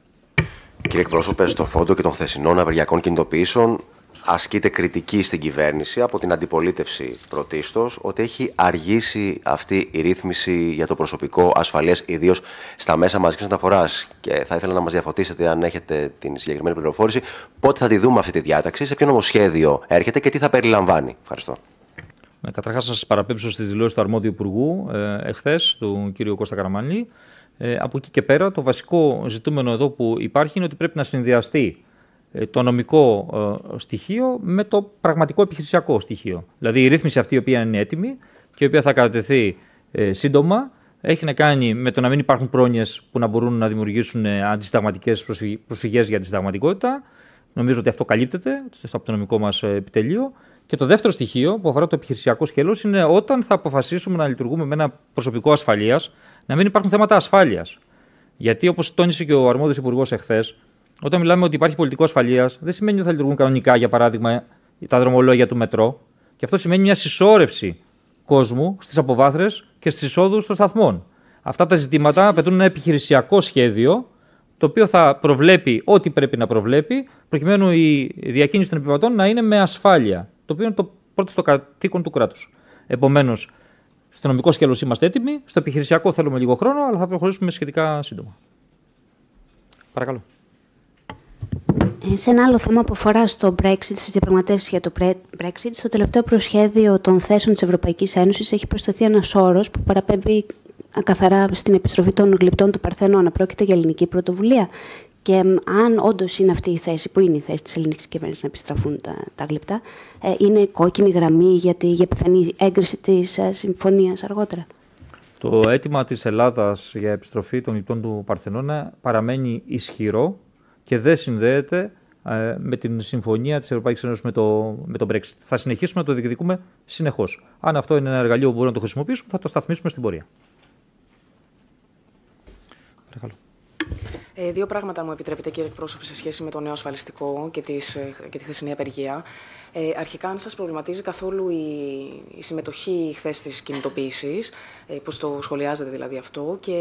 Κύριε εκπρόσωπε, στο φόντο και των χθεσινών απεργιακών κινητοποιήσεων ασκείται κριτική στην κυβέρνηση από την αντιπολίτευση πρωτίστως ότι έχει αργήσει αυτή η ρύθμιση για το προσωπικό ασφαλείας, ιδίως στα μέσα μαζικής μεταφοράς. Και θα ήθελα να μας διαφωτίσετε, αν έχετε την συγκεκριμένη πληροφόρηση, πότε θα τη δούμε αυτή τη διάταξη, σε ποιο νομοσχέδιο έρχεται και τι θα περιλαμβάνει. Ευχαριστώ. Ναι, Καταρχάς, να σας παραπέμψω στις δηλώσεις του αρμόδιου υπουργού ε, εχθές, του κ. Κώστα Καραμανλή. Ε, από εκεί και πέρα, το βασικό ζητούμενο εδώ που υπάρχει είναι ότι πρέπει να συνδυαστεί ε, το νομικό ε, στοιχείο με το πραγματικό επιχειρησιακό στοιχείο. Δηλαδή η ρύθμιση αυτή η οποία είναι έτοιμη και η οποία θα κατατεθεί ε, σύντομα έχει να κάνει με το να μην υπάρχουν πρόνοιες που να μπορούν να δημιουργήσουν αντισυνταγματικέ προσφυγές για τη συνταγματικότητα. Νομίζω ότι αυτό καλύπτεται από το νομικό μας επιτελείο. Και το δεύτερο στοιχείο που αφορά το επιχειρησιακό σκέλος είναι όταν θα αποφασίσουμε να λειτουργούμε με ένα προσωπικό ασφαλείας, να μην υπάρχουν θέματα ασφάλειας. Γιατί όπως τόνισε και ο αρμόδιος υπουργός εχθές, όταν μιλάμε ότι υπάρχει πολιτικό ασφαλείας, δεν σημαίνει ότι θα λειτουργούν κανονικά, για παράδειγμα, τα δρομολόγια του μετρό. Και αυτό σημαίνει μια συσσόρευση κόσμου στις αποβάθρες και στις εισόδου των σταθμών. Αυτά τα ζητήματα απαιτούν ένα επιχειρησιακό σχέδιο, το οποίο θα προβλέπει ό,τι πρέπει να προβλέπει, προκειμένου η διακίνηση των επιβατών να είναι με ασφάλεια. Το οποίο είναι το πρώτο στο κατοίκον του κράτους. Επομένως, στο νομικό σκέλος είμαστε έτοιμοι, στο επιχειρησιακό θέλουμε λίγο χρόνο, αλλά θα προχωρήσουμε σχετικά σύντομα. Παρακαλώ. Ε, σε ένα άλλο θέμα που αφορά στο Brexit, στις διαπραγματεύσεις για το Brexit, στο τελευταίο προσχέδιο των θέσεων της Ευρωπαϊκής Ένωσης έχει προσθεθεί ένας όρος που παραπέμπει καθαρά στην επιστροφή των γλυπτών του Παρθενώνα. Πρόκειται για ελληνική πρωτοβουλία. Και αν όντως είναι αυτή η θέση, που είναι η θέση της ελληνικής κυβέρνησης να επιστραφούν τα, τα γλυπτά, ε, είναι κόκκινη γραμμή για, τη, για πιθανή έγκριση της ε, συμφωνίας αργότερα. Το αίτημα της Ελλάδας για επιστροφή των γλυπτών του Παρθενώνα παραμένει ισχυρό και δεν συνδέεται ε, με την συμφωνία της Ευρωπαϊκής Ένωσης με το, με το Brexit. Θα συνεχίσουμε να το διεκδικούμε συνεχώς. Αν αυτό είναι ένα εργαλείο που μπορούμε να το χρησιμοποιήσουμε, θα το σταθμίσουμε στην πορεία. Ε, δύο πράγματα μου επιτρέπετε, κύριε εκπρόσωπε, σε σχέση με το νέο ασφαλιστικό και, τις, ε, και τη χθεσινή απεργία. Ε, αρχικά, αν σας προβληματίζει καθόλου η, η συμμετοχή χθες της κινητοποίησης, ε, πώ το σχολιάζετε δηλαδή αυτό. Και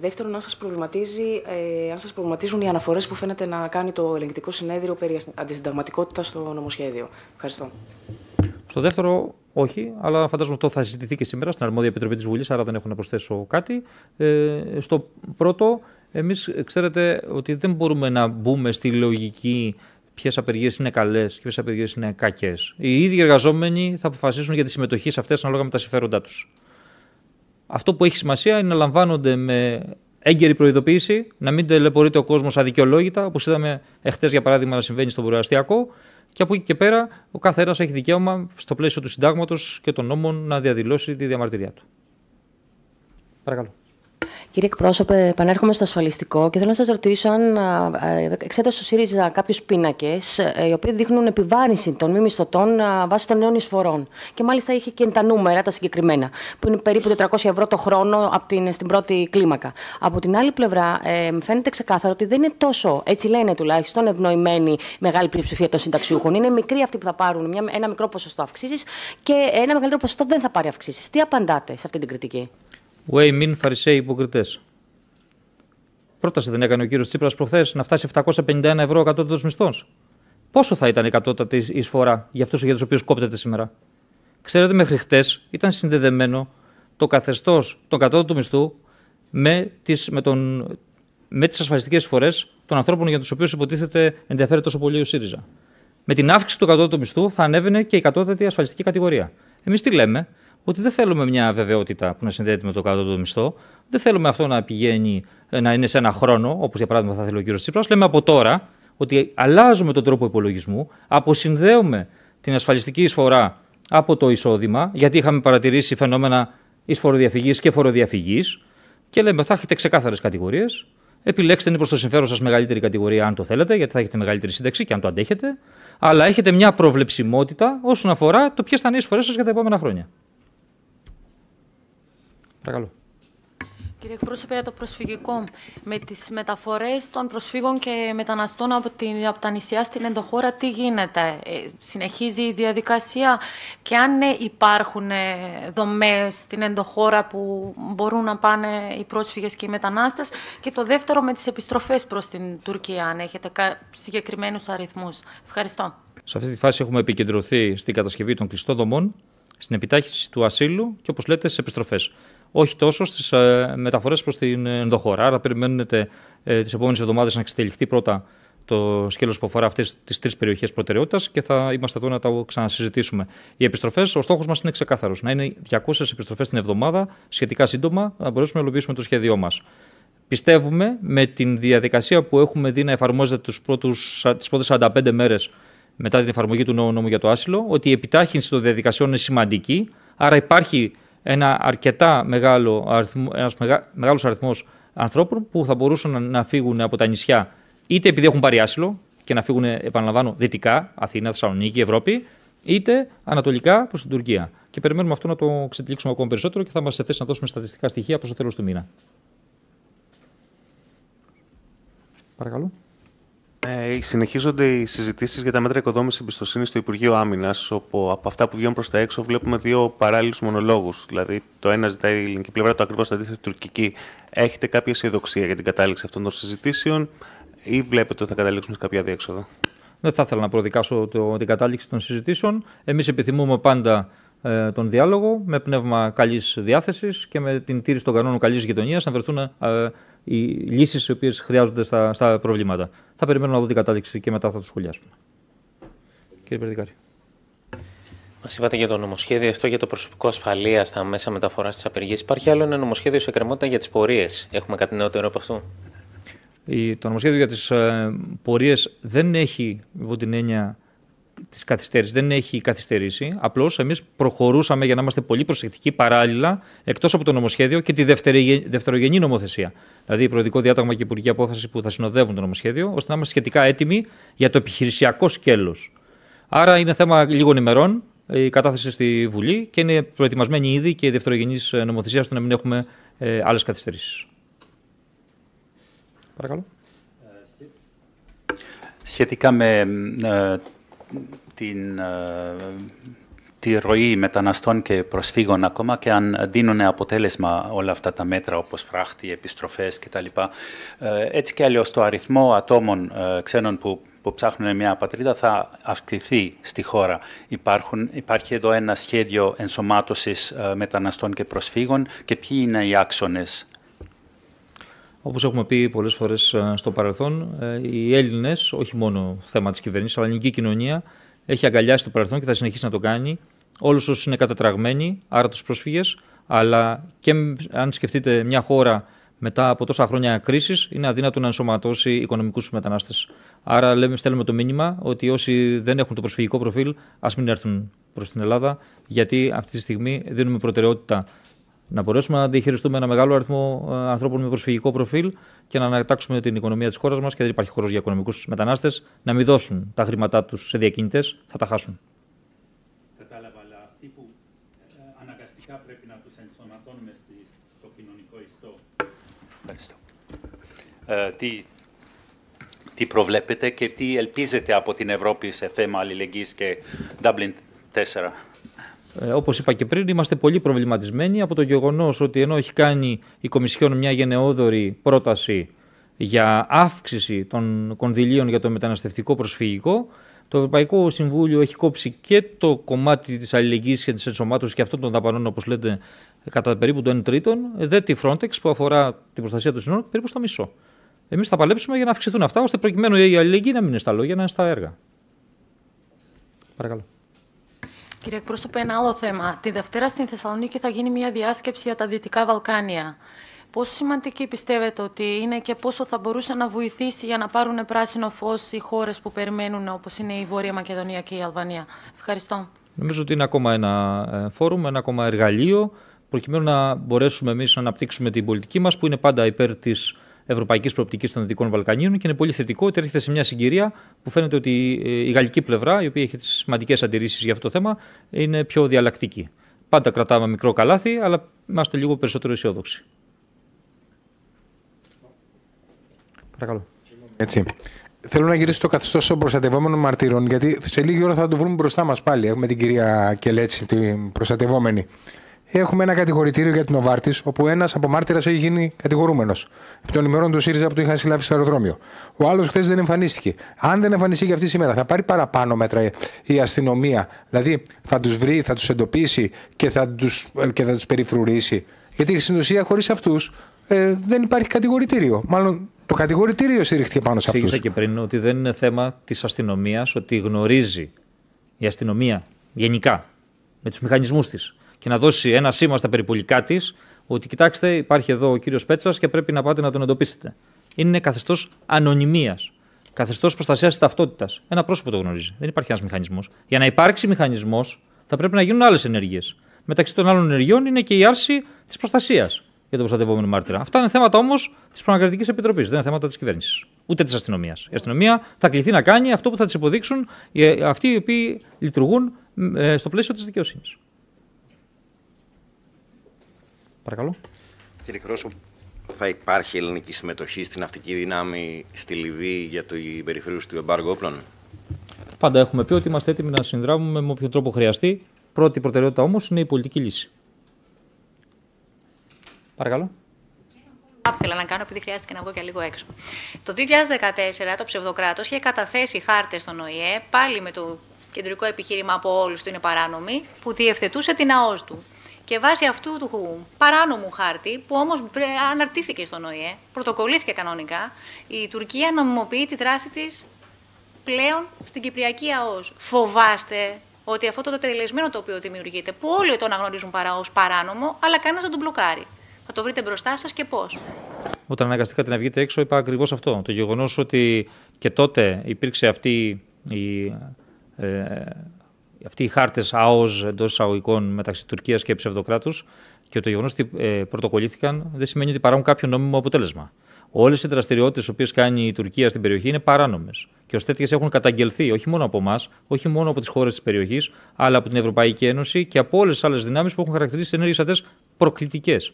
δεύτερον, αν σας προβληματίζει, ε, αν σας προβληματίζουν οι αναφορές που φαίνεται να κάνει το ελεγκτικό συνέδριο περί αντισυνταγματικότητας στο νομοσχέδιο. Ευχαριστώ. Στο δεύτερο, όχι, αλλά φαντάζομαι αυτό θα συζητηθεί και σήμερα στην αρμόδια επιτροπή της Βουλής, άρα δεν έχω να προσθέσω κάτι. Ε, στο πρώτο, εμείς ξέρετε ότι δεν μπορούμε να μπούμε στη λογική ποιες απεργίες είναι καλές και ποιες απεργίες είναι κακές. Οι ίδιοι εργαζόμενοι θα αποφασίσουν για τη συμμετοχή σε αυτές ανάλογα με τα συμφέροντά τους. Αυτό που έχει σημασία είναι να λαμβάνονται με έγκαιρη προειδοποίηση, να μην τελεπορείται ο κόσμος αδικαιολόγητα, όπως είδαμε εχθές για παράδειγμα να συμβαίνει στο Βορειοαστιακό, και από εκεί και πέρα ο κάθε ένα έχει δικαίωμα στο πλαίσιο του συντάγματος και των νόμων να διαδηλώσει τη διαμαρτυρία του. Παρακαλώ. Κύριε εκπρόσωπε, επανέρχομαι στο ασφαλιστικό και θέλω να σας ρωτήσω αν εξέτασε ο ΣΥΡΙΖΑ κάποιους πίνακες ε, οι οποίοι δείχνουν επιβάρυνση των μη μισθωτών βάσει των νέων εισφορών. Και μάλιστα είχε και τα νούμερα, τα συγκεκριμένα, που είναι περίπου 400 ευρώ το χρόνο από την, στην πρώτη κλίμακα. Από την άλλη πλευρά, ε, φαίνεται ξεκάθαρο ότι δεν είναι τόσο, έτσι λένε τουλάχιστον, ευνοημένη η μεγάλη πλειοψηφία των συνταξιούχων. Είναι μικροί αυτοί που θα πάρουν μια, ένα μικρό ποσοστό αυξήσεις και ένα μεγαλύτερο ποσοστό δεν θα πάρει αυξήσεις. Τι απαντάτε σε αυτή την κριτική; Way min φαρισαίοι υποκριτές. Πρόταση δεν έκανε ο κύριος Τσίπρας προχθές να φτάσει 751 ευρώ ο κατώτατος μισθός. Πόσο θα ήταν η κατώτατη εισφορά για αυτούς για τους οποίους κόπτεται σήμερα; Ξέρετε, μέχρι χτες ήταν συνδεδεμένο το καθεστώς των κατώτατου μισθού με τις με τον, με τις ασφαλιστικές εισφορές των ανθρώπων για τους οποίους υποτίθεται ενδιαφέρει τόσο πολύ ο ΣΥΡΙΖΑ. Με την αύξηση του κατώτατου μισθού θα ανέβαινε και η κατώτατη ασφαλιστική κατηγορία. Εμείς τι λέμε, ότι δεν θέλουμε μια βεβαιότητα που να συνδέεται με το κάτω του μισθό. Δεν θέλουμε αυτό να πηγαίνει, ε, να είναι σε ένα χρόνο, όπως για παράδειγμα θα θέλει ο κύριος Τσίπρας. Λέμε από τώρα ότι αλλάζουμε τον τρόπο υπολογισμού, αποσυνδέουμε την ασφαλιστική εισφορά από το εισόδημα, γιατί είχαμε παρατηρήσει φαινόμενα εισφοροδιαφυγή και φοροδιαφυγής. Και λέμε, θα έχετε ξεκάθαρες κατηγορίες. Επιλέξτε είναι προς το συμφέρον σας μεγαλύτερη κατηγορία, αν το θέλετε, γιατί θα έχετε μεγαλύτερη σύνταξη και αν το αντέχετε. Αλλά έχετε μια προβλεψιμότητα όσον αφορά το ποιες θα είναι οι εισφορές σας για τα επόμενα χρόνια. Παρακαλώ. Κύριε εκπρόσωπε, για το προσφυγικό, με τις μεταφορές των προσφύγων και μεταναστών από, την, από τα νησιά στην ενδοχώρα, τι γίνεται, ε, συνεχίζει η διαδικασία; Και αν ναι, υπάρχουν ε, δομές στην ενδοχώρα που μπορούν να πάνε οι πρόσφυγες και οι μετανάστες; Και το δεύτερο με τις επιστροφές προς την Τουρκία, αν έχετε συγκεκριμένους αριθμούς. Ευχαριστώ. Σε αυτή τη φάση έχουμε επικεντρωθεί στην κατασκευή των κλειστών δομών, στην επιτάχυνση του ασύλου και, όπως λέτε, στις επιστροφές όχι τόσο στις ε, μεταφορές προς την ενδοχώρα. Άρα, περιμένετε ε, τις επόμενες εβδομάδες να εξελιχθεί πρώτα το σκέλος που αφορά αυτές τις τρεις περιοχές προτεραιότητας και θα είμαστε εδώ να τα ξανασυζητήσουμε. Οι επιστροφές, ο στόχος μας είναι ξεκάθαρος. Να είναι 200 επιστροφές την εβδομάδα, σχετικά σύντομα, να μπορέσουμε να υλοποιήσουμε το σχέδιό μας. Πιστεύουμε με την διαδικασία που έχουμε δει να εφαρμόζεται τις πρώτες 45 μέρες μετά την εφαρμογή του νέου νόμου για το άσυλο, ότι η επιτάχυνση των διαδικασιών είναι σημαντική. Άρα υπάρχει ένα αρκετά μεγάλο αριθμό, ένας μεγα, μεγάλος αριθμός ανθρώπων που θα μπορούσαν να φύγουν από τα νησιά είτε επειδή έχουν πάρει άσυλο και να φύγουν, επαναλαμβάνω, δυτικά, Αθήνα, Θεσσαλονίκη, Ευρώπη, είτε ανατολικά προς την Τουρκία. Και περιμένουμε αυτό να το ξετυλίξουμε ακόμα περισσότερο και θα είμαστε σε θέση να δώσουμε στατιστικά στοιχεία προς το τέλος του μήνα. Παρακαλώ. Ε, συνεχίζονται οι συζητήσεις για τα μέτρα οικοδόμησης εμπιστοσύνης στο Υπουργείο Άμυνας, όπου από αυτά που βγαίνουν προς τα έξω βλέπουμε δύο παράλληλους μονολόγους. Δηλαδή, το ένα ζητάει η ελληνική πλευρά, το ακριβώς αντίθετο τουρκική. Έχετε κάποια αισιοδοξία για την κατάληξη αυτών των συζητήσεων, ή βλέπετε ότι θα καταλήξουμε σε κάποια διέξοδο; Δεν θα ήθελα να προδικάσω το, την κατάληξη των συζητήσεων. Εμείς επιθυμούμε πάντα ε, τον διάλογο με πνεύμα καλής διάθεσης και με την τήρηση των κανόνων καλής γειτονίας να βρεθούν ε, οι λύσεις οι οποίες χρειάζονται στα, στα προβλήματα. Θα περιμένω να δω την κατάληξη και μετά θα το σχολιάσουμε. Κύριε Περδικάρη. Μας είπατε για το νομοσχέδιο αυτό για το προσωπικό ασφαλεία στα μέσα μεταφοράς της απεργίας. Υπάρχει άλλο ένα νομοσχέδιο σε κρεμότητα για τις πορείες. Έχουμε κάτι νεότερο από αυτό; Το νομοσχέδιο για τις ε, πορείες δεν έχει, υπό την έννοια τη καθυστέρηση, δεν έχει καθυστερήσει. Απλώς εμείς προχωρούσαμε για να είμαστε πολύ προσεκτικοί παράλληλα, εκτός από το νομοσχέδιο και τη δευτερογενή νομοθεσία. Δηλαδή, προεδρικό διάταγμα και υπουργική απόφαση που θα συνοδεύουν το νομοσχέδιο, ώστε να είμαστε σχετικά έτοιμοι για το επιχειρησιακό σκέλος. Άρα, είναι θέμα λίγων ημερών η κατάθεση στη Βουλή και είναι προετοιμασμένη ήδη και η δευτερογενής νομοθεσία ώστε να μην έχουμε ε, άλλες καθυστερήσεις. Παρακαλώ. Σχετικά με ε, την, τη ροή μεταναστών και προσφύγων, ακόμα και αν δίνουν αποτέλεσμα όλα αυτά τα μέτρα, όπως φράχτη, επιστροφές κτλ. Έτσι και αλλιώς το αριθμό ατόμων ξένων που που ψάχνουν μια πατρίδα θα αυξηθεί στη χώρα. Υπάρχουν, υπάρχει εδώ ένα σχέδιο ενσωμάτωσης ε, μεταναστών και προσφύγων και ποιοι είναι οι άξονες. Όπως έχουμε πει πολλές φορές ε, στο παρελθόν, ε, οι Έλληνες, όχι μόνο θέμα της κυβέρνησης, αλλά η ελληνική κοινωνία, έχει αγκαλιάσει το παρελθόν και θα συνεχίσει να το κάνει. Όλους όσους είναι κατατραγμένοι, άρα τους πρόσφυγες, αλλά και αν σκεφτείτε μια χώρα μετά από τόσα χρόνια κρίσης, είναι αδύνατο να ενσωματώσει οικονομικούς μετανάστες. Άρα, λέμε, στέλνουμε το μήνυμα ότι όσοι δεν έχουν το προσφυγικό προφίλ, ας μην έρθουν προς την Ελλάδα, γιατί αυτή τη στιγμή δίνουμε προτεραιότητα να μπορέσουμε να διαχειριστούμε ένα μεγάλο αριθμό ε, ανθρώπων με προσφυγικό προφίλ και να ανατάξουμε την οικονομία της χώρας μας και δεν υπάρχει χώρος για οικονομικούς μετανάστες να μην δώσουν τα χρήματά τους σε διακινητές, θα τα χάσουν. Κατάλαβα, αλλά αυτοί που ε, αναγκαστικά πρέπει να τους ενσωματώνουμε στο κοινωνικό ιστό. Ευχαριστώ. Ε, τι, τι προβλέπετε και τι ελπίζετε από την Ευρώπη σε θέμα αλληλεγγύης και Dublin 4. Ε, Όπως είπα και πριν, είμαστε πολύ προβληματισμένοι από το γεγονός ότι ενώ έχει κάνει η Κομισιόν μια γενναιόδορη πρόταση για αύξηση των κονδυλίων για το μεταναστευτικό προσφυγικό, το Ευρωπαϊκό Συμβούλιο έχει κόψει και το κομμάτι της αλληλεγγύης και της ενσωμάτωσης και αυτών των δαπανών, όπως λέτε, κατά περίπου το 1 τρίτον, δε τη Frontex που αφορά την προστασία των συνόρων περίπου στο μισό. Εμείς θα παλέψουμε για να αυξηθούν αυτά, ώστε προκειμένου η αλληλεγγύη να μην είναι στα λόγια, να είναι στα έργα. Παρακαλώ. Κύριε εκπρόσωπε, ένα άλλο θέμα. Τη Δευτέρα στην Θεσσαλονίκη θα γίνει μια διάσκεψη για τα Δυτικά Βαλκάνια. Πόσο σημαντική πιστεύετε ότι είναι και πόσο θα μπορούσε να βοηθήσει για να πάρουν πράσινο φως οι χώρες που περιμένουν, όπως είναι η Βόρεια Μακεδονία και η Αλβανία; Ευχαριστώ. Νομίζω ότι είναι ακόμα ένα ε, φόρουμ, ένα ακόμα εργαλείο, προκειμένου να μπορέσουμε εμείς να αναπτύξουμε την πολιτική μας, που είναι πάντα υπέρ της ευρωπαϊκής προοπτικής των Δυτικών Βαλκανίων και είναι πολύ θετικό ότι έρχεται σε μια συγκυρία που φαίνεται ότι ε, η γαλλική πλευρά, η οποία έχει τις σημαντικές αντιρρήσεις για αυτό το θέμα, είναι πιο διαλλακτική. Πάντα κρατάμε μικρό καλάθι, αλλά είμαστε λίγο περισσότερο αισιόδοξοι. Παρακαλώ. Έτσι. Θέλω να γυρίσω το καθεστώς των προστατευόμενων μαρτύρων, γιατί σε λίγη ώρα θα το βρούμε μπροστά μας πάλι. Έχουμε την κυρία Κελέτση, την προστατευόμενη. Έχουμε ένα κατηγορητήριο για την Οβάρτης, όπου ένας από μάρτυρας έχει γίνει κατηγορούμενος. Επί των ημερών του ΣΥΡΙΖΑ που το είχαν συλλάβει στο αεροδρόμιο. Ο άλλος χθες δεν εμφανίστηκε. Αν δεν εμφανιστεί και αυτή σήμερα, θα πάρει παραπάνω μέτρα η αστυνομία. Δηλαδή θα τους βρει, θα τους εντοπίσει και θα τους και θα τους περιφρουρήσει. Γιατί στην ουσία χωρίς αυτούς ε, δεν υπάρχει κατηγορητήριο. Μάλλον το κατηγορητήριο στηρίχθηκε πάνω σε αυτούς. Εξήγησα και πριν ότι δεν είναι θέμα της αστυνομίας, ότι γνωρίζει η αστυνομία γενικά με τους μηχανισμούς της και να δώσει ένα σήμα στα περιπολικά της ότι κοιτάξτε, υπάρχει εδώ ο κύριος Πέτσας και πρέπει να πάτε να τον εντοπίσετε. Είναι καθεστώς ανωνυμίας. Καθεστώς προστασίας της ταυτότητας. Ένα πρόσωπο το γνωρίζει. Δεν υπάρχει ένας μηχανισμός. Για να υπάρξει μηχανισμός, θα πρέπει να γίνουν άλλες ενέργειες. Μεταξύ των άλλων ενεργειών είναι και η άρση της προστασίας για τον προστατευόμενο μάρτυρα. Αυτά είναι θέματα όμως της Προανακριτική Επιτροπής, δεν είναι θέματα της κυβέρνησης. Ούτε της αστυνομίας. Η αστυνομία θα κληθεί να κάνει αυτό που θα της υποδείξουν αυτοί οι οποίοι λειτουργούν ε, στο πλαίσιο της δικαιοσύνης. Παρακαλώ. Κύριε Κρόσο, θα υπάρχει ελληνική συμμετοχή στην ναυτική δύναμη στη Λιβύη για την περιφέρουση του εμπάργου όπλων; Πάντα έχουμε πει ότι είμαστε έτοιμοι να συνδράμουμε με όποιο τρόπο χρειαστεί. Πρώτη προτεραιότητα όμως είναι η πολιτική λύση. Παρακαλώ. Ήθελα να κάνω επειδή χρειάστηκε να βγω και λίγο έξω. Το 2014 το ψευδοκράτος είχε καταθέσει χάρτες στον ΟΗΕ, πάλι με το κεντρικό επιχείρημα από όλους του είναι παράνομη, που διευθετούσε την ΑΟΣ του. Και βάσει αυτού του παράνομου χάρτη, που όμως αναρτήθηκε στον ΟΗΕ, πρωτοκολλήθηκε κανονικά, η Τουρκία νομιμοποιεί τη δράση της πλέον στην Κυπριακή ΑΟΣ. Φοβάστε ότι αυτό το τελεσμένο το οποίο δημιουργείται, που όλοι το αναγνωρίζουν παρά ως παράνομο, αλλά κανένας δεν τον μπλοκάρει. Θα το βρείτε μπροστά σας και πώς. Όταν αναγκαστήκατε να βγείτε έξω, είπα ακριβώς αυτό. Το γεγονός ότι και τότε υπήρξε αυτή η ε, αυτοί οι χάρτες ΑΟΣ εντός εισαγωγικών μεταξύ Τουρκίας και ψευδοκράτους και το γεγονός ότι ε, πρωτοκολλήθηκαν δεν σημαίνει ότι παράγουν κάποιο νόμιμο αποτέλεσμα. Όλες οι δραστηριότητες που κάνει η Τουρκία στην περιοχή είναι παράνομες. Και ως τέτοιες έχουν καταγγελθεί όχι μόνο από εμάς, όχι μόνο από τις χώρες της περιοχής, αλλά από την Ευρωπαϊκή Ένωση και από όλες τις άλλες δυνάμεις που έχουν χαρακτηρίσει τις ενέργειες αυτές προκλητικές.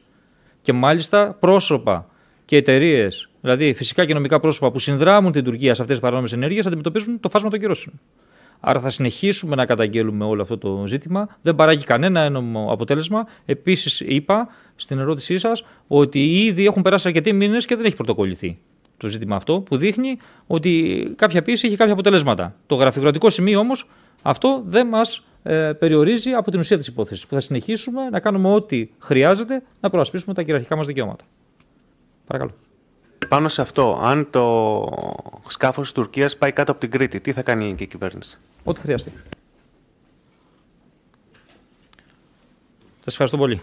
Και μάλιστα πρόσωπα και εταιρείες Δηλαδή, φυσικά και νομικά πρόσωπα που συνδράμουν την Τουρκία σε αυτές τις παράνομες ενέργειες αντιμετωπίζουν το φάσμα των κυρώσεων. Άρα θα συνεχίσουμε να καταγγέλουμε όλο αυτό το ζήτημα. Δεν παράγει κανένα ένομο αποτέλεσμα. Επίσης, είπα στην ερώτησή σας ότι ήδη έχουν περάσει αρκετοί μήνες και δεν έχει πρωτοκολληθεί το ζήτημα αυτό, που δείχνει ότι κάποια πίεση έχει κάποια αποτελέσματα. Το γραφειοκρατικό σημείο όμως αυτό δεν μας ε, περιορίζει από την ουσία της υπόθεσης. Που θα συνεχίσουμε να κάνουμε ό,τι χρειάζεται να προασπίσουμε τα κυριαρχικά μας δικαιώματα. Παρακαλώ. Πάνω σε αυτό, αν το σκάφος της Τουρκίας πάει κάτω από την Κρήτη, τι θα κάνει η ελληνική κυβέρνηση; Ό,τι χρειαστεί. Σας ευχαριστώ πολύ.